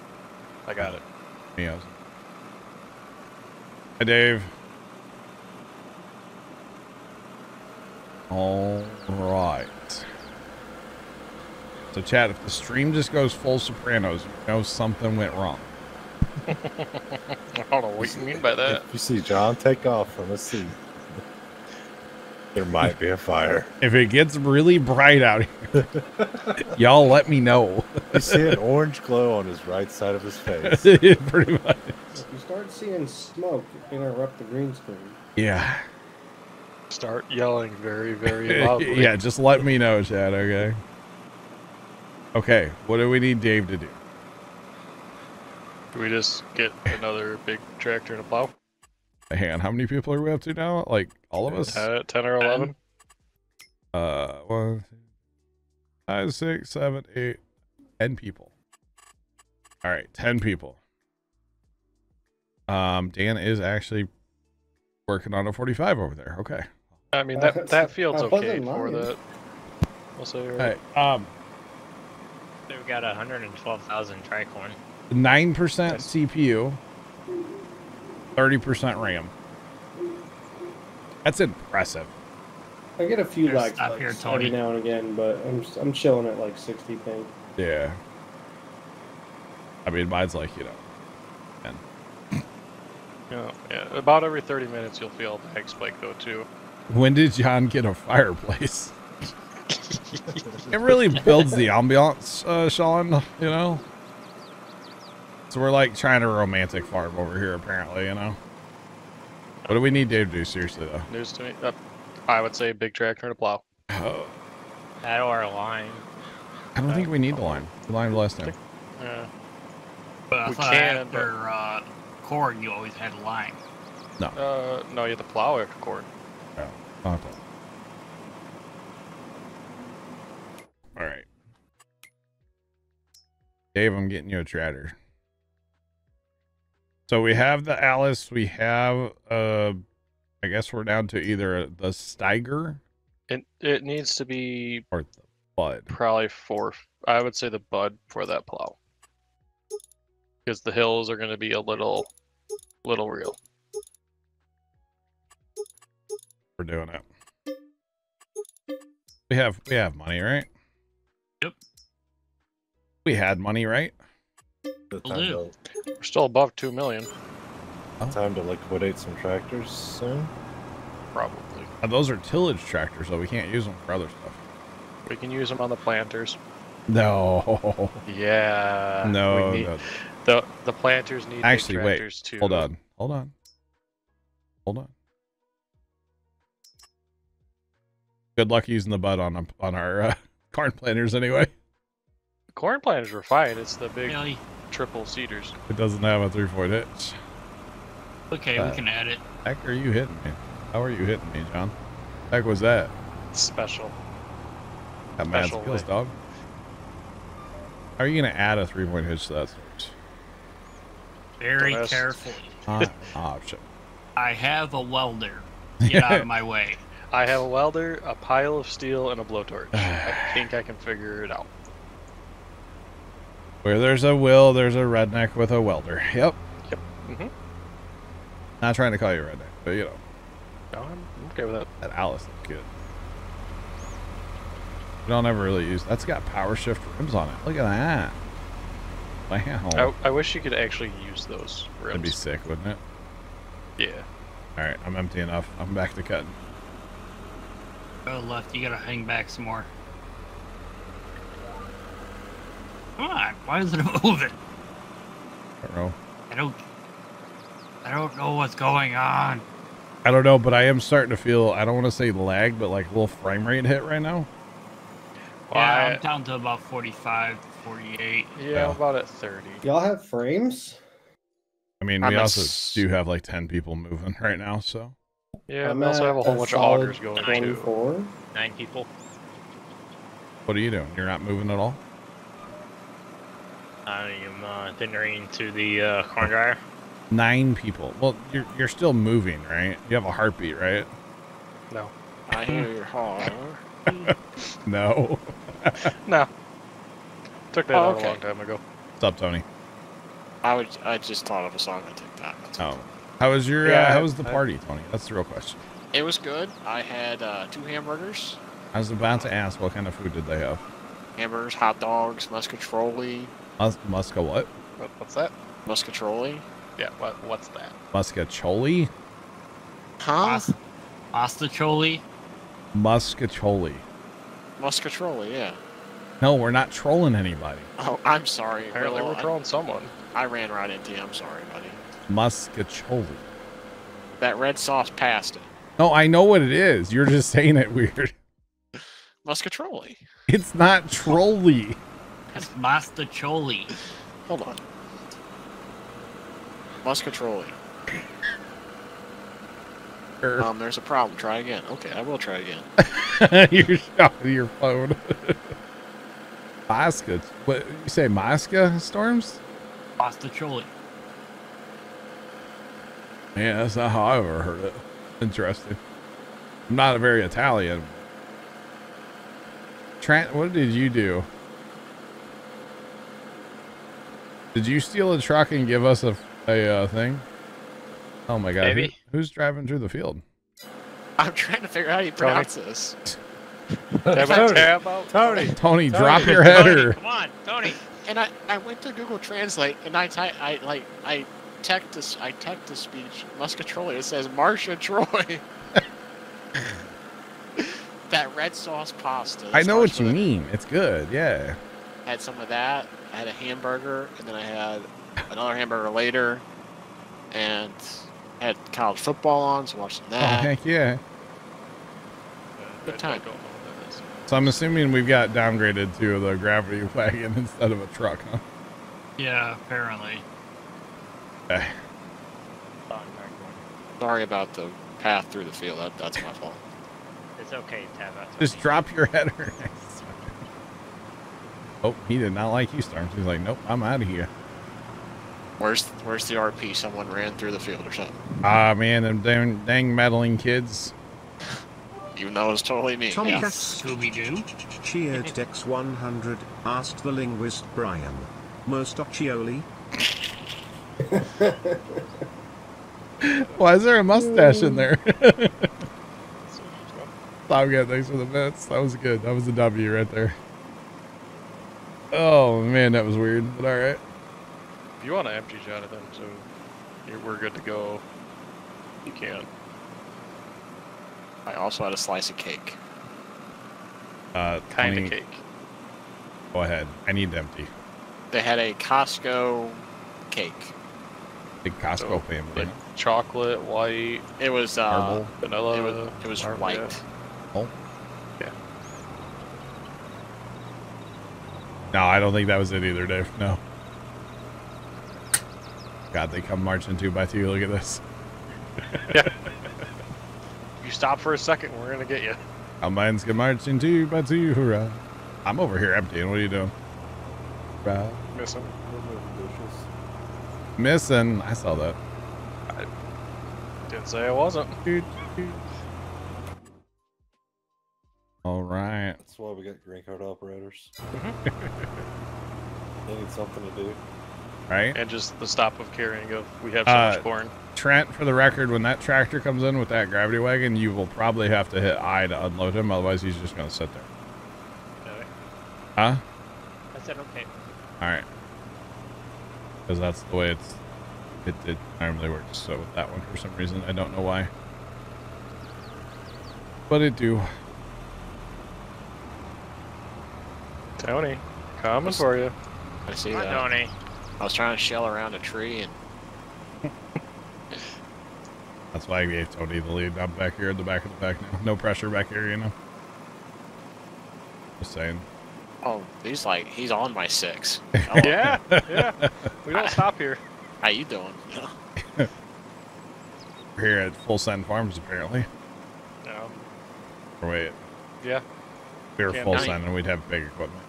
I got it.
Yes. Hi, Dave. All right. So, chat, if the stream just goes full Sopranos, you know something went wrong.
I don't know what you mean by that.
If you see John take off from his seat, there might be a fire.
If it gets really bright out here, y'all let me know.
You see an orange glow on his right side of his face.
Pretty much.
If you start seeing smoke, interrupt the green screen.
Yeah.
Start yelling very, very loudly.
yeah, just let me know, Chad, okay? Okay, what do we need Dave to do?
Do we just get another big tractor and a plow?
Hang on, how many people are we up to now? Like, all of us?
Uh, 10 or 11?
Uh, one, two, five, six, seven, eight, ten people. All right, ten people. Um, Dan is actually working on a forty-five over there. Okay.
I mean, that, that field's
I
okay for
lying.
that. We'll say,
All
right?
right. Um,
So we've got 112,000 tricorn.
nine percent
Nice.
CPU, thirty percent RAM. That's impressive.
I get a few
Here,
lag
stop here,
spikes
Tony.
every now and again, but I'm I'm chilling at like 60 ping.
Yeah. I mean, mine's like you know,
Yeah, yeah. About every 30 minutes, you'll feel a lag spike, though, too.
when did John get a fireplace? it really builds the ambiance, uh, Sean. You know. So we're like trying to romantic farm over here, apparently. You know. What do we need Dave to do? Seriously though.
News to me. Uh, I would say a big tractor and a plow.
Oh,
That or a line.
I don't think we need the line. The line the last time.
Yeah.
But I
We
thought
can,
after uh, corn, you always had a line. No.
Uh, no, you had to plow after corn.
Oh, okay. All right. Dave, I'm getting you a tratter. So we have the Allis. We have, uh, I guess we're down to either the Steiger
It, it needs to be
or the Bud.
probably four. I would say the bud for that plow. Because the hills are going to be a little, little real.
We're doing it. We have we have money, right?
Yep.
We had money, right?
The time, to,
We're still above two million,
time to liquidate some tractors soon.
probably.
Uh, those are tillage tractors, so we can't use them for other stuff.
We can use them on the planters.
No,
Yeah.
no,
need-
no.
The the planters need big
Actually, wait,
too.
Hold on. Hold on. Hold on. Good luck using the bud on on our uh, corn planters anyway.
Corn planters were fine. It's the big
Really?
Triple cedars.
It doesn't have a three point hitch.
Okay,
Uh,
we can add it.
Heck, are you hitting me? How are you hitting me, John? Heck was that?
Special.
Got mad
Special
skills,
way.
dog. How are you gonna add a three point hitch to that switch?
Very
Don't
carefully.
Option.
I have a welder. Get out of my way.
I have a welder, a pile of steel, and a blowtorch. I think I can figure it out.
Where there's a will, there's a redneck with a welder. Yep.
Yep. Mm-hmm.
Not trying to call you a redneck, but you know
No, I'm I'm okay with that.
that Allis looks good. We don't ever really use. That's got power shift rims on it. Look at that. Wow.
I, I wish you could actually use those rims.
That'd be sick, wouldn't it?
Yeah.
All right, I'm empty enough. I'm back to cutting.
Go left, you gotta hang back some more. Come on, why isn't it moving?
I don't know.
I don't. I don't know what's going on.
I don't know, but I am starting to feel. I don't want to say lag, but like a little frame rate hit right now.
Well,
yeah,
I-
I'm down to about 45, 48.
yeah,
Yeah.
About at 30.
Y'all have frames?
I mean,
I'm
we also do have like ten people moving right now, so
Yeah,
I'm
we also have a whole
a
bunch of augers going too.
24.
Nine people.
what are you doing? You're not moving at all.
I am uh, tendering to the uh, corn dryer.
Nine people. Well, you're you're still moving, right? You have a heartbeat, right?
No.
I hear your heart.
No.
No. Took that
Oh,
out
okay.
a long time ago.
What's up, Tony?
I would. I just thought of a song on TikTok.
Oh, how was your?
Yeah,
uh, how was the
I-
party, Tony? That's the real question.
It was good. I had uh, two hamburgers,
I was about to ask what kind of food did they have?
hamburgers, hot dogs, muscatroli,
Mus- Musca what?
What, what's that?
muscatroli.
Yeah, what, what's that?
Muscacholi?
Huh?
Mas- Mastacholi.
Muscacholi.
Muscatroli. Yeah.
No, we're not trolling anybody.
Oh, I'm sorry.
Apparently
Will,
we're trolling someone.
I, I ran right into you. I'm sorry, buddy.
Muscacholi.
That red sauce pasta. it.
No, I know what it is. You're just saying it weird.
Muscatroli.
It's not trolly.
It's Mastacholi.
Hold on. Muscatroli.
Er,
Um, there's a problem. Try again. Okay, I will try again.
You're shouting your phone. Mosca. What you say? Mosca storms?
Mastacholi.
Yeah, that's not how I ever heard it. Interesting. I'm not a very Italian. Trent, what did you do? Did you steal a truck and give us a, a uh, thing? Oh my god. who- who's driving through the field?
I'm trying to figure out how you pronounce this.
Have a tab out?
Tony.
Tony, drop your header.
Come on, Tony.
And I, I went to Google Translate and I type I like I text this I text the speech muscatroli. It says Marcia Troy. that red sauce pasta.
I know what you mean. It's good. Yeah.
Had some of that. I had a hamburger and then I had another hamburger later, and had college football on, so watching
Oh,
that.
heck yeah.
Good time.
don't know what that is.
So I'm assuming we've got downgraded to the gravity wagon instead of a truck, huh?
Yeah, apparently.
Eh.
Sorry about the path through the field. That, that's my fault.
It's okay, Tab. That's
Just drop your header. Oh, he did not like you, Storms. He's like, nope, I'm out of here.
Where's where's the RP? Someone ran through the field or something.
Ah, man, them dang, dang meddling kids.
Even though it was totally me.
Tom
Yeah.
Cats
Scooby Doo.
cheered Dex 100, asked the linguist Brian. Mostocchioli?
Why is there a mustache in there?
So, let's go.
Tom good. Thanks for the bits. That was good. That was a W right there. Oh, man, that was weird, but all right.
If you want to empty Jonathan, so we're good to go. You can.
I also had a slice of cake.
Uh,
Kind
Tony,
of cake.
Go ahead. I need empty.
They had a Costco cake.
Big Costco
So,
family.
Like chocolate, white,
It was uh,
Marble.
vanilla.
it was, it was
marble,
white.
yeah.
Oh.
Yeah.
No, I don't think that was it either, Dave. No. God, they come marching two by two. Look at this.
You stop for a second, we're gonna get you.
Combines come marching two by two. Hurrah. I'm over here emptying. What are you doing? Hurrah.
Miss him.
Missing. I saw that.
I Didn't say I wasn't.
Doot, doot. All right.
That's why we got green card operators. they need something to do.
Right.
And just the stop of carrying of we have so
Uh,
much corn.
Trent, for the record, when that tractor comes in with that gravity wagon, you will probably have to hit I to unload him. Otherwise, he's just going to sit there.
Okay.
Huh?
I said okay.
All right. because that's the way it's it, it normally works. So with that one, for some reason, I don't know why, but it do.
Tony, coming for you.
I see
Hi,
that.
Tony.
I was trying to shell around a tree and
That's why I gave Tony the lead. I'm back here at the back of the back now. No pressure back here, you know. Just saying.
oh, he's like he's on my six.
Yeah, yeah. We don't stop here.
How you doing?
We're here at Full Send Farms, apparently.
No.
Or wait,
Yeah.
if we were
Can't
full
Donnie.
send and we'd have big equipment.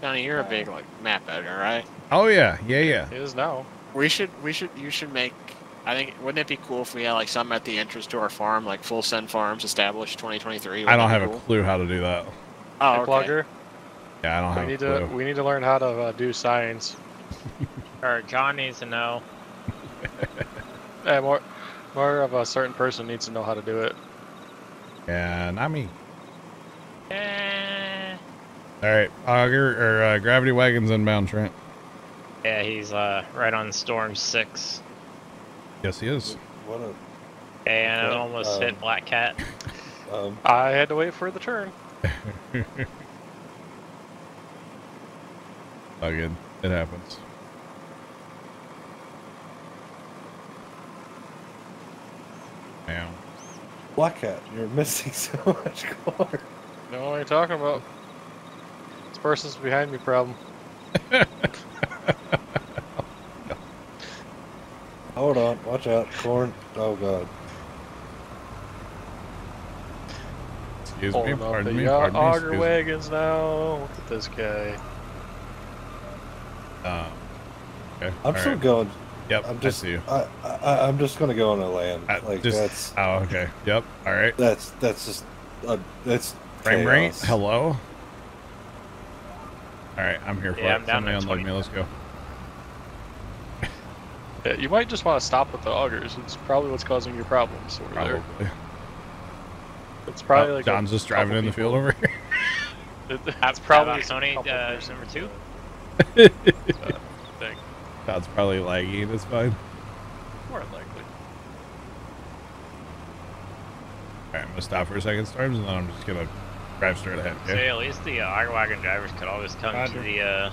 Donnie, you're a big like map editor, right?
Oh yeah, yeah, yeah.
It is now.
We should we should you should make I think wouldn't it be cool if we had like some at the entrance to our farm, like full send farms established 2023?
I don't have
Wouldn't
a clue how to do that.
cool?
Hey,
Oh, okay.
Plugger,
Yeah, I don't
we
have
need
a
to we need to learn how to uh, do signs.
Or John needs to know.
Eh, more more of a certain person needs to know how to do it.
Yeah, not me.
Eh.
All right, auger or uh, gravity wagons inbound, Trent.
Yeah, he's uh right on Storm Six.
Yes, he is.
What a
And I
Okay,
almost
um,
hit Black Cat.
um,
I had to wait for the turn.
All good. It happens. Yeah.
Black Cat, you're missing so much color.
No, what are you talking about? This person's behind me problem.
Hold on, watch out, corn. Oh god.
Excuse me.
Pulling up
Pardon me.
uh,
Pardon me.
auger
excuse me.
wagons now. Look at this guy.
Uh, okay.
I'm
all
still
right.
going.
Yep.
I'm just.
I see you.
I, I I'm just gonna go on a land.
I
like
just-
that's
Oh, okay. Yep. All right.
that's that's just uh, that's
Frame rate. Hello. All right, I'm here for
Yeah,
it.
I'm down
Somebody
to
unload
20.
me. Let's go.
Yeah, you might just want to stop with the augers. It's probably what's causing your problems over there.
Probably.
It's probably
Oh,
like
Don's just driving in the
people.
field over here.
It-
How-
probably
about
just a
Tony,
couple
uh, number two?
uh, thing.
Todd's probably lagging. that's fine.
More likely.
All right, I'm gonna stop for a second, Storms, and then I'm just gonna drive straight ahead.
So
Okay.
at least the uh, auger wagon drivers could always come
Roger.
to the uh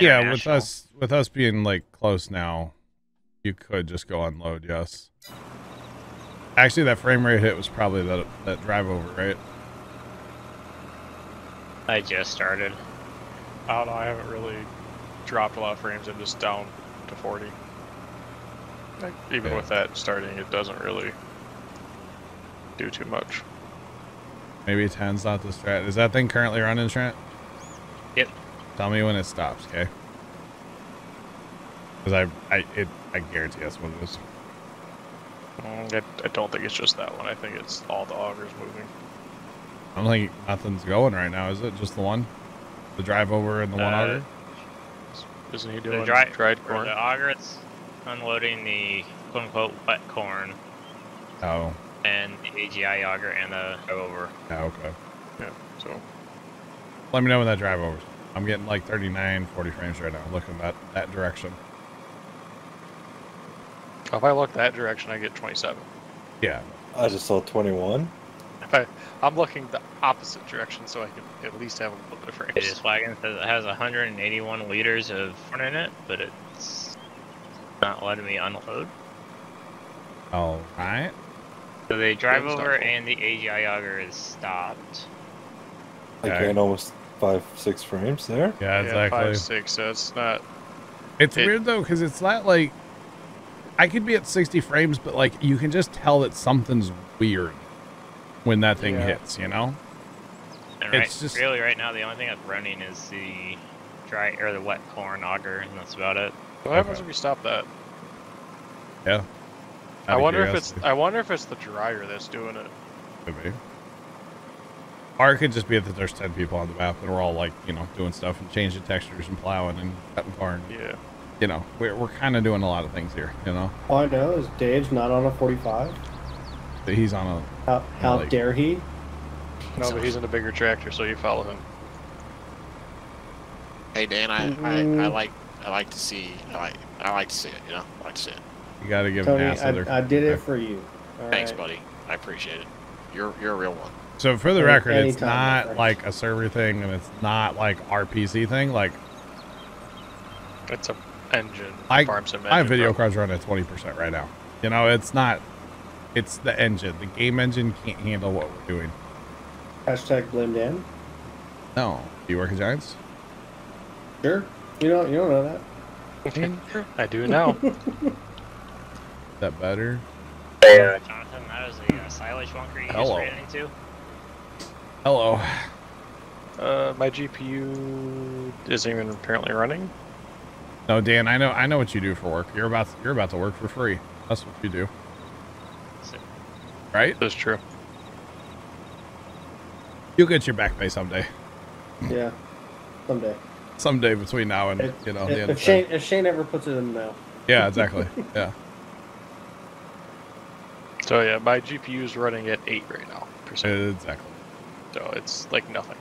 Yeah, with us with us being like close now, you could just go unload. Yes. Actually, that frame rate hit was probably that that drive over, right?
I just started.
I don't know. I haven't really dropped a lot of frames. I'm just down to 40. Like, even
Yeah.
with that starting, it doesn't really do too much.
Maybe 10's not the strat. Is that thing currently running, Trent?
Yep.
Tell me when it stops, okay? Because I, I, it, I guarantee that's what it is.
Mm, I, I don't think it's just that one. I think it's all the augers moving.
I don't think nothing's going right now, is it? Just the one? The drive over and the one
Uh,
auger?
Isn't he
The
doing
dry,
dried
for
corn?
the auger, it's unloading the quote unquote wet corn
Oh,
and the AGI auger and the drive over.
yeah, okay.
Yeah. So
Let me know when that drive over. I'm getting like 39, 40 frames right now, looking that, that direction.
Oh, if I look that direction, I get 27.
Yeah.
I just saw 21.
If I, I'm looking the opposite direction, so I can at least have a little bit of frames.
This wagon says it has 181 liters of corn in it, but it's not letting me unload.
All right.
So the drive
It's
over and the AGI auger is stopped.
I
Okay.
gained almost five, six frames there.
Yeah,
yeah,
exactly.
five, six. That's not.
It's
It-
weird though because it's not like I could be at 60 frames, but like you can just tell that something's weird when that thing
Yeah.
hits. You know?
And
It's
right,
just-
really right now the only thing that's running is the dry or the wet corn auger, and that's about it.
What happens
Okay.
if you stop that?
Yeah.
I
Out of
wonder if it's. I wonder if it's the dryer that's doing it.
Could be. Or it could just be that there's 10 people on the map and we're all like, you know, doing stuff and changing textures and plowing and cutting corn.
Yeah.
You know, we're, we're kind of doing a lot of things here, you know?
All I know is Dave's not on a 45.
But he's on a.
How, how
Like-
dare he?
No, but he's in a bigger tractor, so you follow him.
Hey Dan, I, I, I
Mhm.
like I like to see. I like. I like to see it. You know. I like to see it.
You got to give
Tony,
NASA their
I, I did it for you. All
Thanks,
right?
buddy. I appreciate it. You're you're a real one.
So for the
Any-
record, it's
anytime,
not
friend.
like a server thing, and it's not like RPC thing. Like
It's a engine.
I-
farm sim
my
engine,
video
bro.
cards run at twenty percent right now. You know, it's not. It's the engine. The game engine can't handle what we're doing.
Hashtag blame Dan.
No. Do you work at Giants?
Sure. You don't. You don't know that.
I do now.
Is that better?
Uh, Jonathan, that was a uh, silage bunker you
Hello.
just ran into.
Hello.
uh, my GPU isn't even apparently running.
No, Dan. I know. I know what you do for work. You're about. You're about to work for free. That's what you do. Right?
That's true.
You'll get your back pay someday.
Yeah. Someday.
Someday between now and
If,
you know
if,
the end
if
of
Shane
time.
if Shane ever puts it in the mail.
Yeah. Exactly. yeah.
So yeah, my GPU is running at eight right now percent.
Exactly.
So it's like nothing.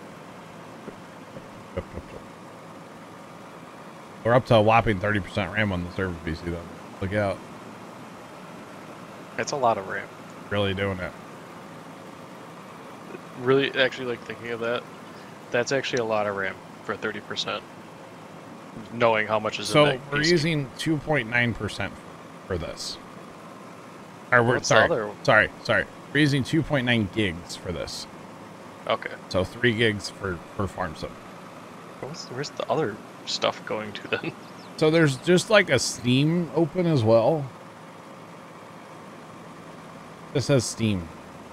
We're up to a whopping 30% RAM on the server PC though. Look out.
It's a lot of RAM.
Really doing it.
Really, actually, like thinking of that, that's actually a lot of RAM for thirty percent. Knowing how much is in
So
that
we're
PC.
using 2.9% for this. Or we're
What's
sorry,
other-
sorry, sorry. We're using 2.9 gigs for this.
Okay.
So three gigs for for farm sim.
What's, where's the other stuff going to then?
So there's just like a Steam open as well. This says Steam,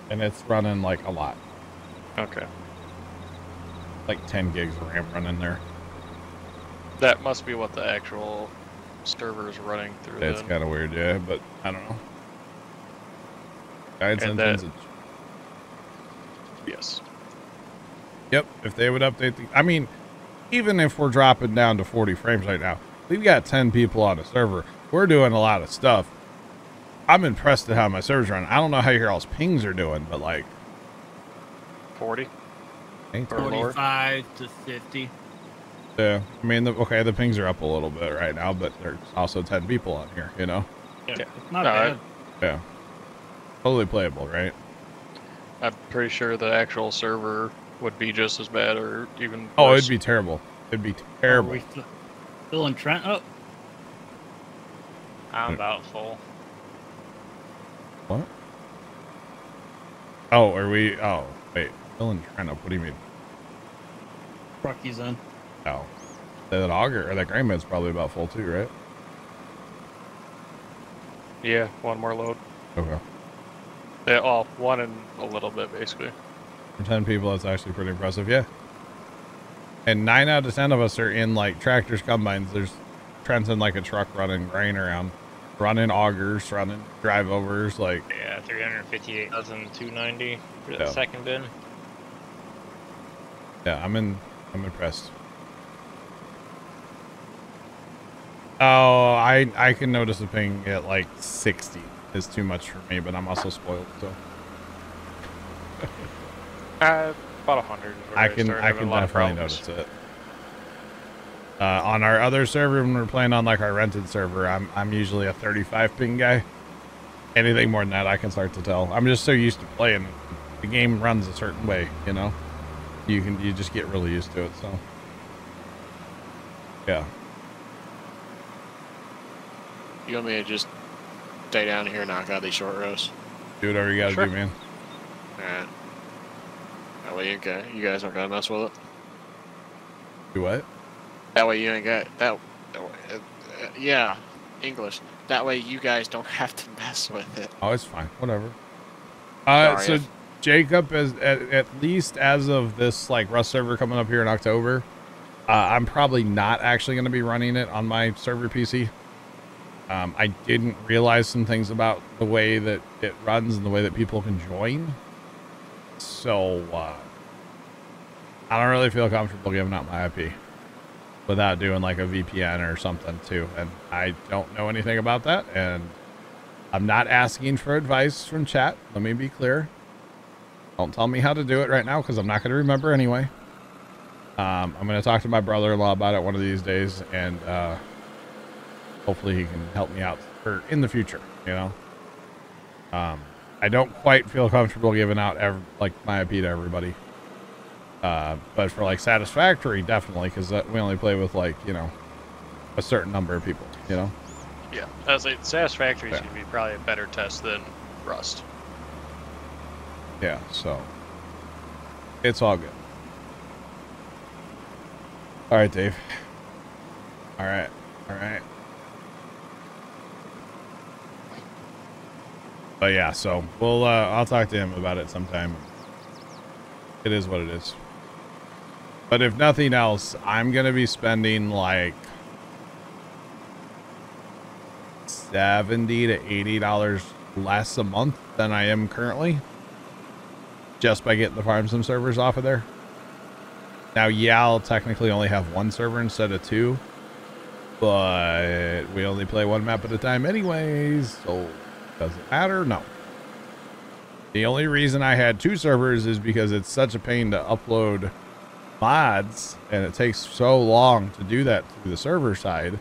and it's running like a lot,
Okay.
like 10 gigs of RAM running there.
That must be what the actual server is running through. Then.
kind of weird, yeah, but I don't know. Guides
And
and
that- Yes.
Yep, if they would update the. I mean, even if we're dropping down to 40 frames right now, we've got 10 people on a server. We're doing a lot of stuff. I'm impressed at how my server's running. I don't know how your all's pings are doing, but like,
Forty.
ain't
Or
45 to 50.
Yeah, I mean, the, okay, the pings are up a little bit right now, but there's also 10 people on here, you know?
Yeah,
Yeah.
it's not
No, I-
bad.
Yeah. Totally playable, right?
I'm pretty sure the actual server would be just as bad or even.
Oh, it'd be terrible. It'd be
Are
terrible.
we still- still in Trent? Oh,
I'm hmm. about full.
What? Oh, are we? Oh, wait. Still in Trent. What do you mean?
Trucky's in.
Oh. That auger or that grain bed's probably about full too, right?
Yeah, one more load.
Okay.
Yeah, well, one and a little bit basically.
For 10 people, that's actually pretty impressive. Yeah. And nine out of 10 of us are in like tractors, combines. There's Trent's in like a truck running grain around, running augers, running drive overs. Like,
Yeah, 358,290 for the
Yeah.
second bin.
yeah, I'm in, I'm impressed. Oh, I I can notice a ping at like 60 is too much for me, but I'm also spoiled, so
Uh, about a hundred.
I can I can
a lot of
definitely notice it. Uh, on our other server, when we're playing on like our rented server, I'm I'm usually a 35 ping guy. Anything more than that, I can start to tell. I'm just so used to playing. The game runs a certain way, you know. You can you just get really used to it. So, yeah.
You want me to just stay down here and knock out these short rows?
Do whatever you gotta
Sure.
do, man.
Alright. That way you, okay, you guys aren't gonna mess with it.
Do what?
That way you ain't got that. that way- uh, uh, yeah, English. That way you guys don't have to mess with it.
Oh, it's fine. Whatever. Uh,
Sorry
so
if-
Jacob, as at, at least as of this like Rust server coming up here in October, uh, I'm probably not actually going to be running it on my server PC. Um, I didn't realize some things about the way that it runs and the way that people can join. So uh, I don't really feel comfortable giving out my IP without doing like a VPN or something too. And I don't know anything about that. And I'm not asking for advice from chat. Let me be clear. Don't tell me how to do it right now because I'm not going to remember anyway. Um, I'm going to talk to my brother-in-law about it one of these days, and uh, hopefully he can help me out for in the future. You know, um, I don't quite feel comfortable giving out like my IP to everybody. Uh, but for like satisfactory, definitely, because we only play with like you know a certain number of people. You know.
Yeah, I was like, Satisfactory is
Yeah.
going to be probably a better test than Rust.
Yeah, so it's all good. All right, Dave. All right, all right. But yeah, so we'll uh, I'll talk to him about it sometime. It is what it is. But if nothing else, I'm gonna be spending like seventy to eighty dollars less a month than I am currently just by getting the farm sim servers off of there. Now, yeah, I'll technically only have one server instead of two, but we only play one map at a time anyways, so does it matter? No. The only reason I had two servers is because it's such a pain to upload mods and it takes so long to do that through the server side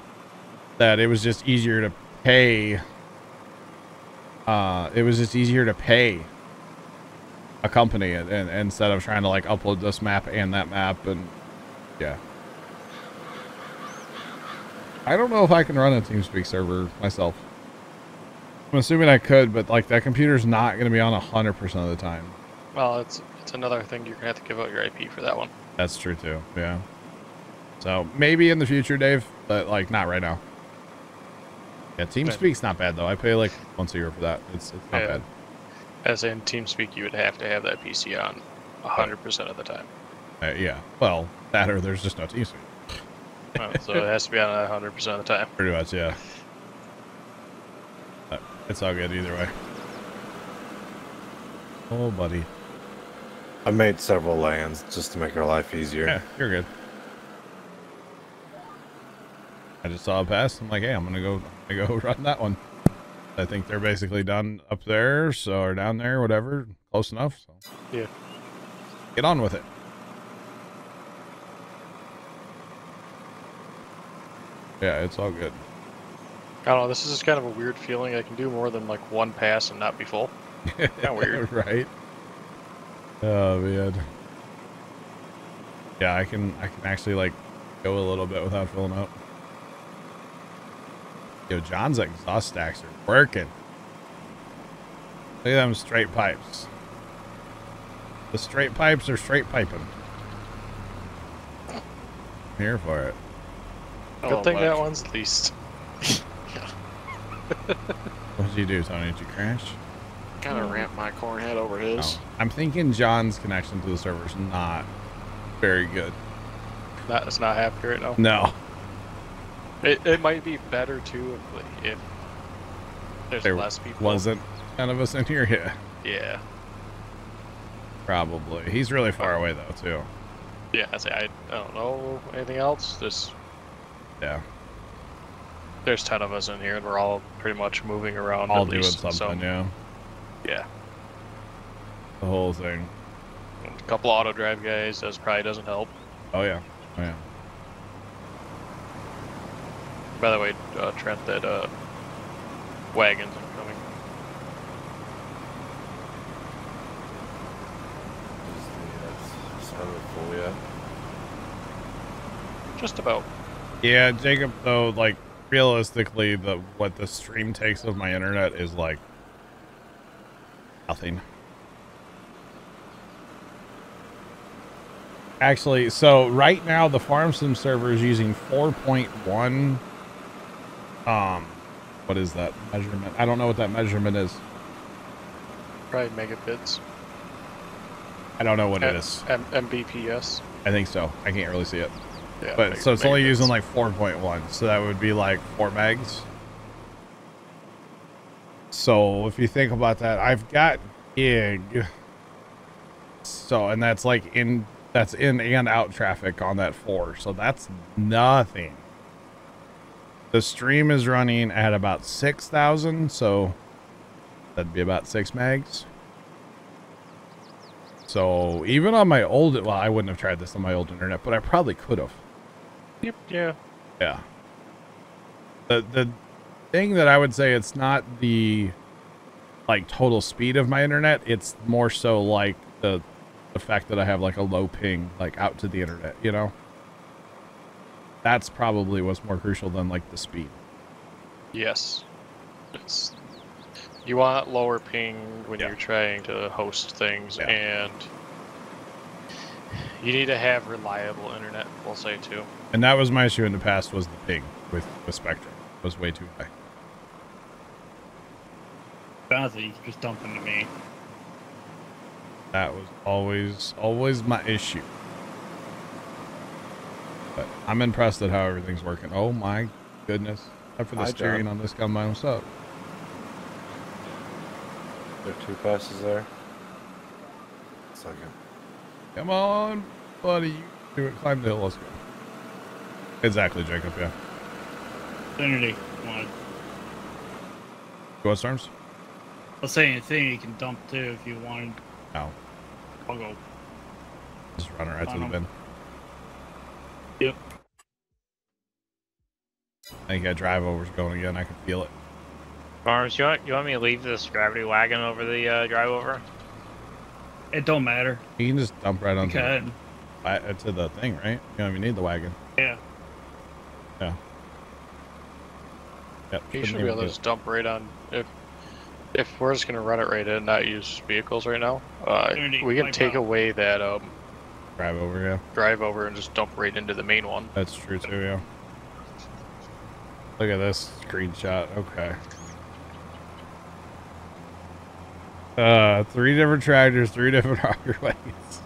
that it was just easier to pay uh it was just easier to pay a company and, and instead of trying to like upload this map and that map and yeah i don't know if i can run a teamspeak server myself i'm assuming i could but like that computer's not going to be on 100% of the time.
Well, it's it's another thing you're going to have to give out your IP for that one.
that's true too. Yeah. So maybe in the future dave but like not right now. Yeah teamspeak's not bad though. I pay like once a year for that. It's, it's not
Yeah.
bad.
As in TeamSpeak, you would have to have that PC on 100% of the time.
uh, yeah. Well that or there's just no teamspeak
Uh, so it has to be on 100% of the time.
Pretty much, yeah. But it's all good either way. Oh, buddy.
I made several lands just to make our life easier.
Yeah, you're good. I just saw a pass. I'm like, hey, I'm gonna go, I'm gonna go run that one. I think they're basically done up there, so or down there, whatever, close enough. So
Yeah.
get on with it. Yeah, it's all good.
I don't know, this is just kind of a weird feeling. I can do more than like one pass and not be full. Kinda weird.
right? Oh man. Yeah, I can I can actually like go a little bit without filling up. Yo, John's exhaust stacks are working. Look at them straight pipes. The straight pipes are straight piping. I'm here for it.
Oh,
Good thing
my-
that one's least.
What did you do, Tony? Did you crash?
Kind of ramped my corn head over his.
No. I'm thinking John's connection to the server is not very good.
That is not happy right now.
No.
It, it might be better too if, if there's
There
less people.
wasn't none of us in here yeah
Yeah.
probably he's really far away though too
Yeah, I say I, I don't know anything else. Just
yeah
there's ten of us in here, and we're all pretty much moving around.
all doing
least,
something
So,
yeah
yeah.
the whole thing
A couple auto drive guys. That probably doesn't help.
oh yeah oh yeah
By the way, uh, Trent, that uh, wagon's incoming.
It's not really full yet.
Just about.
yeah jacob though like realistically the what the stream takes of my internet is like nothing. Actually so right now the farm sim server is using 4.1 um what is that measurement? I don't know what that measurement is.
Probably megabits.
i don't know what it
Uh,
is.
M- Mbps.
i think so. I can't really see it
Yeah.
but so it's only using like 4.1 so that would be like 4 megs. So if you think about that i've got gig so and that's like in that's in and out traffic on that 4 so that's nothing. The stream is running at about 6000 so that'd be about 6 megs. So even on my old well i wouldn't have tried this on my old internet but i probably could have
Yep. Yeah.
yeah. the the thing that I would say it's not the like total speed of my internet. It's more so like the the fact that I have like a low ping like out to the internet. You know, that's probably what's more crucial than like the speed.
Yes. It's you want lower ping when
Yeah.
you're trying to host things
Yeah.
and you need to have reliable internet, we'll say too.
And that was my issue in the past was the ping with the Spectrum It was way too high.
Honestly, you just dump into me.
That was always always my issue. But I'm impressed at how everything's working. Oh my goodness. Except for the
Hi,
steering
John.
on this combine. What's up?
There are two passes there. Second.
Come on, buddy. You do it. Climb the hill. Let's go. Exactly, Jacob. Yeah.
Infinity. One.
Go storms.
I'll say anything you can dump too if you wanted.
No.
I'll go.
Just run it right to the bin.
Yep.
I think that drive over's going again. I can feel it.
Barnes, you want you want me to leave this gravity wagon over the uh, drive over?
It don't matter.
You can just dump right
You
onto the,
can.
uh, to the thing, right? You don't even need the wagon.
Yeah.
Yeah. Yep.
You
shouldn't
be able to just dump right on if if we're just gonna run it right in, not use vehicles right now. Uh, we can take
out.
away that um,
drive over. Yeah.
drive over and just dump right into the main one.
That's true too, yeah. Look at this screenshot. Okay. Uh, three different tractors, three different auger wagons.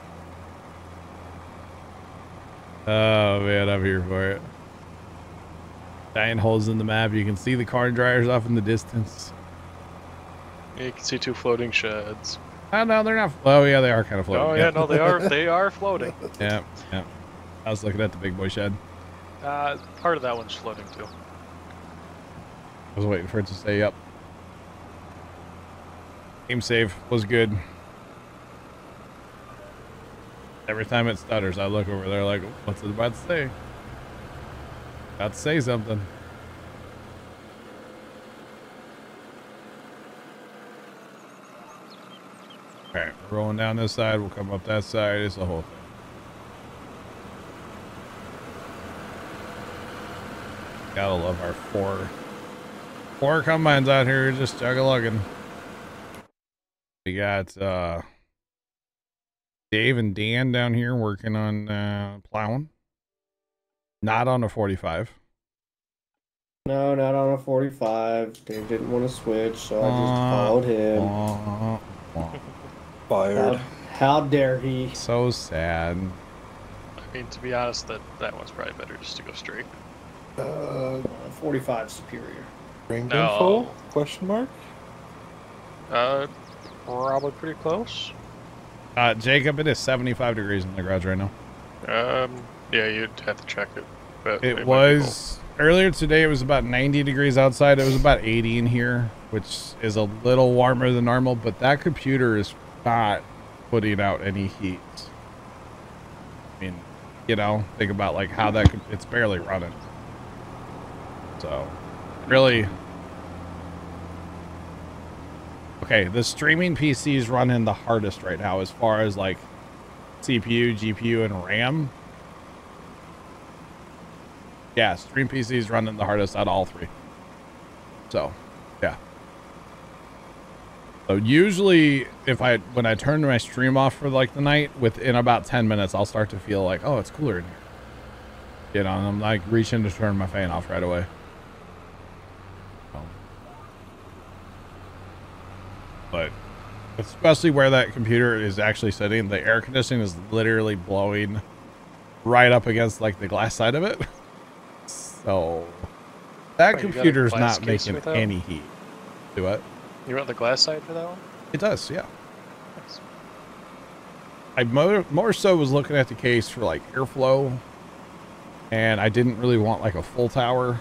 Oh man, I'm here for it. Giant holes in the map. You can see the car dryers off in the distance.
You can see two floating sheds.
Oh no, they're not. Oh yeah, they are kind of floating.
Oh yeah, no, they are they are floating.
Yeah, yeah. I was looking at the big boy shed.
Uh, part of that one's floating too.
I was waiting for it to say yep. Game save was good. Every time it stutters, I look over there like, what's it about to say? About to say something. Alright, we're rolling down this side, we'll come up that side, it's the whole thing. Gotta love our four four combines out here just juggalugging. We got uh Dave and Dan down here working on uh plowing. Not on a 45.
No, not on a 45. Dave didn't want to switch, so I just followed him.
Wah, wah.
How,
Fired.
how dare he?
So sad.
I mean, to be honest, that that one's probably better just to go straight.
Uh,
Uh, 45 superior.
ring bin
No.
full? Question mark?
Uh, probably pretty close.
Uh Jacob, it is 75 degrees in the garage right now.
Um, yeah, you'd have to check it. But
It
might be
was earlier today. It was about 90 degrees outside. It was about 80 in here, which is a little warmer than normal. But that computer is not putting out any heat. I mean, you know, think about like how that could, it's barely running. So, really. Okay, the streaming PC is running the hardest right now as far as like CPU, GPU, and RAM. Yeah, Stream PC is running the hardest out of all three. So, yeah. So usually, if I when I turn my stream off for like the night, within about ten minutes, I'll start to feel like, oh, it's cooler in here. You know, I'm like reaching to turn my fan off right away. But especially where that computer is actually sitting, the air conditioning is literally blowing right up against like the glass side of it. So that
a
computer's not making any heat. Do it?
You want the glass side for that one?
It does, yeah.
Nice.
I more, more so was looking at the case for like airflow, and I didn't really want like a full tower.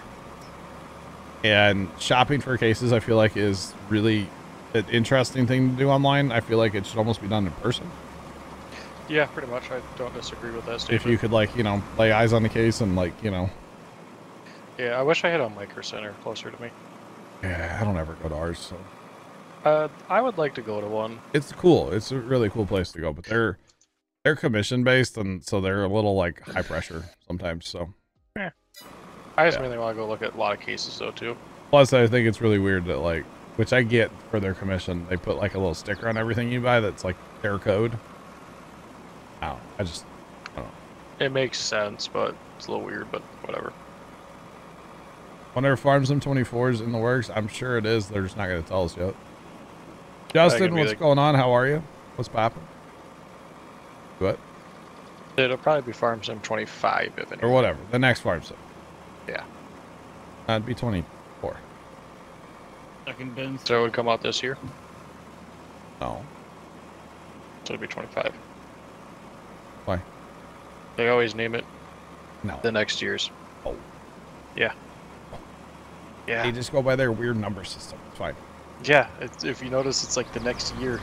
And shopping for cases, I feel like is really an interesting thing to do online. I feel like it should almost be done in person.
Yeah, pretty much. I don't disagree with that
If you could like you know lay eyes on the case and like you know
Yeah, I wish I had a micro center closer to me.
Yeah, I don't ever go to ours, so
Uh, I would like to go to one.
it's cool. It's a really cool place to go, but they're they're commission based, and so they're a little like high pressure sometimes. So Yeah.
I just
Yeah.
mainly want to go look at a lot of cases though too.
plus, I think it's really weird that like, which I get for their commission, they put like a little sticker on everything you buy that's like their code. Wow, I just I don't know.
It makes sense, but it's a little weird. But whatever.
wonder if Farm Sim 24 is in the works. I'm sure it is. They're just not going to tell us yet. Justin, what's
like-
going on? How are you? What's popping? What?
It'll probably be Farm Sim 25 if anything.
Or whatever. The next Farm Sim.
Yeah.
That'd be 24.
Second bins.
So it would come out this year.
No.
So it'd be 25.
Why?
They always name it
No.
the next year's.
Oh.
Yeah. Yeah.
They just go by their weird number system. It's fine.
Yeah. It's, if you notice, it's like the next year.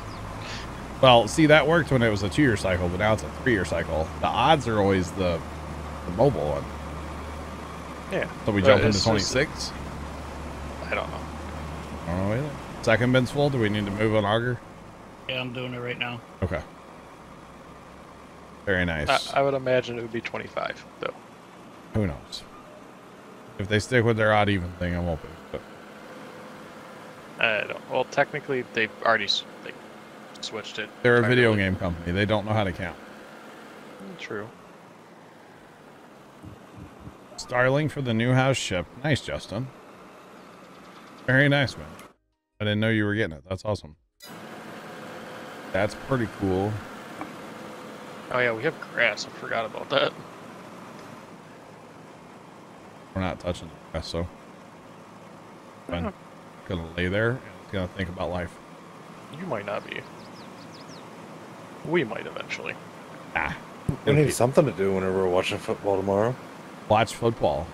Well, see, that worked when it was a two year cycle, but now it's a three year cycle. The odds are always the, the mobile one.
Yeah.
So we jump into 26?
I don't know.
I don't know either. Second bin's full. Do we need to move on auger?
Yeah, I'm doing it right now.
Okay. Very nice.
I, I would imagine it would be 25 though.
Who knows? If they stick with their odd even thing, it won't be. But
I don't. Well, technically, they've already s- they switched it.
they're a video game company. They don't know how to count.
True.
Starlink for the new house ship. Nice, Justin. Very nice, man. I didn't know you were getting it. That's awesome. That's pretty cool.
Oh yeah, we have grass. I forgot about that.
We're not touching the grass, so I'm gonna lay there and it's gonna think about life.
You might not be. We might eventually.
Ah,
We need something to do whenever we're watching football tomorrow.
watch football.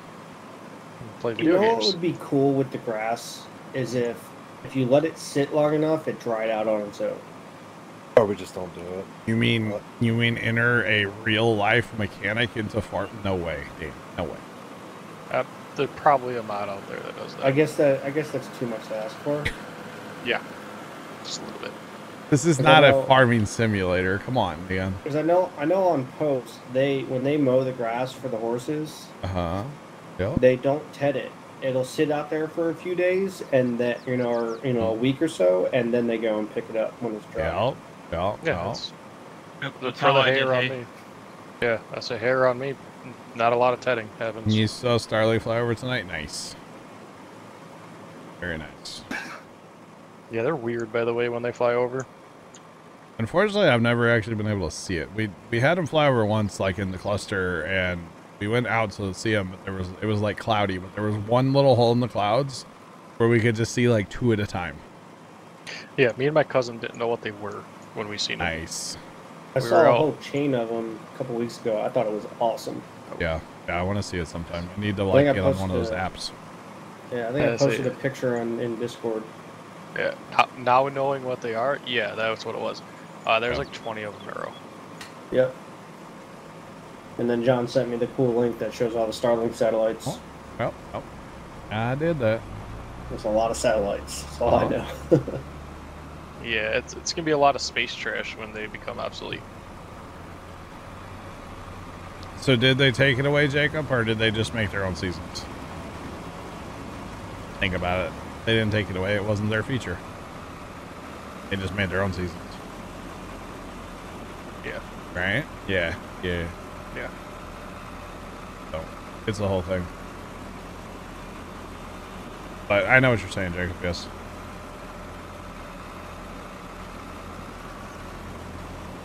Play
You
video
know what would be cool with the grass is if if you let it sit long enough, it dried out on its own.
Or we just don't do it.
You mean
What?
you mean enter a real life mechanic into farm? No way, Dave. No way.
Uh, there's probably a mod out there that does that.
I guess that I guess that's too much to ask for.
Yeah. Just a little bit.
This is
I
not a farming simulator. Come on, man.
Because I know I know on post they when they mow the grass for the horses,
Uh huh. Yep.
they don't ted it. It'll sit out there for a few days and that you know or you know a week or so, and then they go and pick it up when it's dry.
Yep. Yep.
Yeah. That's, that's
that's how
the
did
hair on
hay.
me. Yeah, that's a hair on me. Not a lot of tedding happens.
You saw Starlink fly over tonight. Nice. Very nice.
Yeah, they're weird, by the way, when they fly over.
Unfortunately, I've never actually been able to see it. We we had them fly over once, like in the cluster, and we went out to see them, But there was it was like cloudy, but there was one little hole in the clouds where we could just see like two at a time.
Yeah, me and my cousin didn't know what they were when we seen them.
Nice.
I
We
saw a
out-
whole chain of them a couple weeks ago. I thought it was awesome.
Yeah. Yeah. I want to see it sometime. I need to like get on one of those
posted
apps.
Yeah, I think
Yeah,
I posted a picture on in Discord.
Yeah. Now- Now knowing what they are, yeah, that's what it was. Uh, there's
Yeah.
like 20 of them in a row.
Yep. And then John sent me the cool link that shows all the Starlink satellites.
Oh. Well, oh, I did that.
There's a lot of satellites. That's all I
Oh.
know.
Yeah, it's it's gonna be a lot of space trash when they become obsolete.
So did they take it away, Jacob, or did they just make their own seasons? Think about it. They didn't take it away. It wasn't their feature. They just made their own seasons.
Yeah.
Right? Yeah. Yeah.
Yeah.
So it's the whole thing. But I know what you're saying, Jacob. Yes.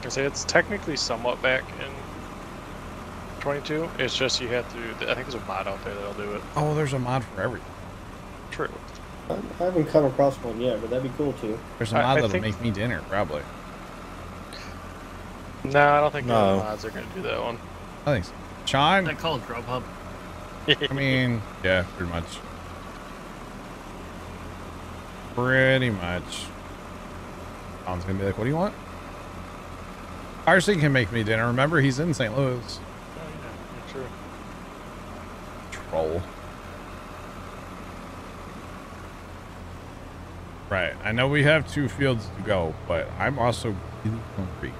I say it's technically somewhat back in 22. It's just you have to. I think there's a mod out there that'll do it.
Oh, there's a mod for everything.
True.
I haven't come across one yet, but that'd be cool too.
There's a mod
I
that'll
think-
make me dinner, probably.
No, I don't think the
No.
mods are gonna do that one.
Oh, I think. Chime?
Is that called Grubhub?
I mean, yeah, pretty much. Pretty much. Tom's gonna be like, what do you want? Arson can make me dinner. Remember, he's in St. Louis.
Oh, yeah, true.
Troll. Right. I know we have two fields to go, but I'm also really hungry.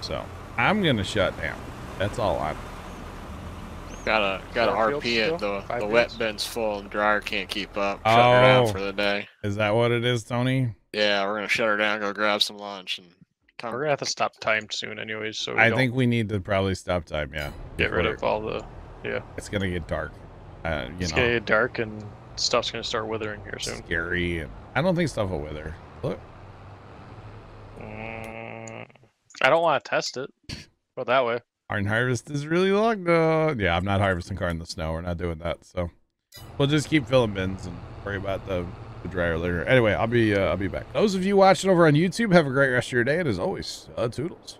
So. I'm gonna shut down. That's all I'm.
Got a got a
Four
RP it.
still?
The
Five
the wet bin's full and dryer can't keep up. Shut her down
Oh.
for the day.
Is that what it is, Tony?
Yeah, we're gonna shut her down, go grab some lunch, and
We're gonna have to stop time soon, anyways. So we
I
don't
think we need to probably stop time. Yeah.
get rid of all the. Yeah.
It's gonna get dark. Uh, you
It's
know,
gonna get dark and stuff's gonna start withering here soon.
scary. I don't think stuff will wither. Look.
Mm, I don't want to test it. But that way,
Corn harvest is really long though. Yeah, I'm not harvesting corn in the snow. We're not doing that. So we'll just keep filling bins and worry about the, the dryer later. Anyway, I'll be uh, I'll be back. Those of you watching over on YouTube, have a great rest of your day, and as always, uh, toodles.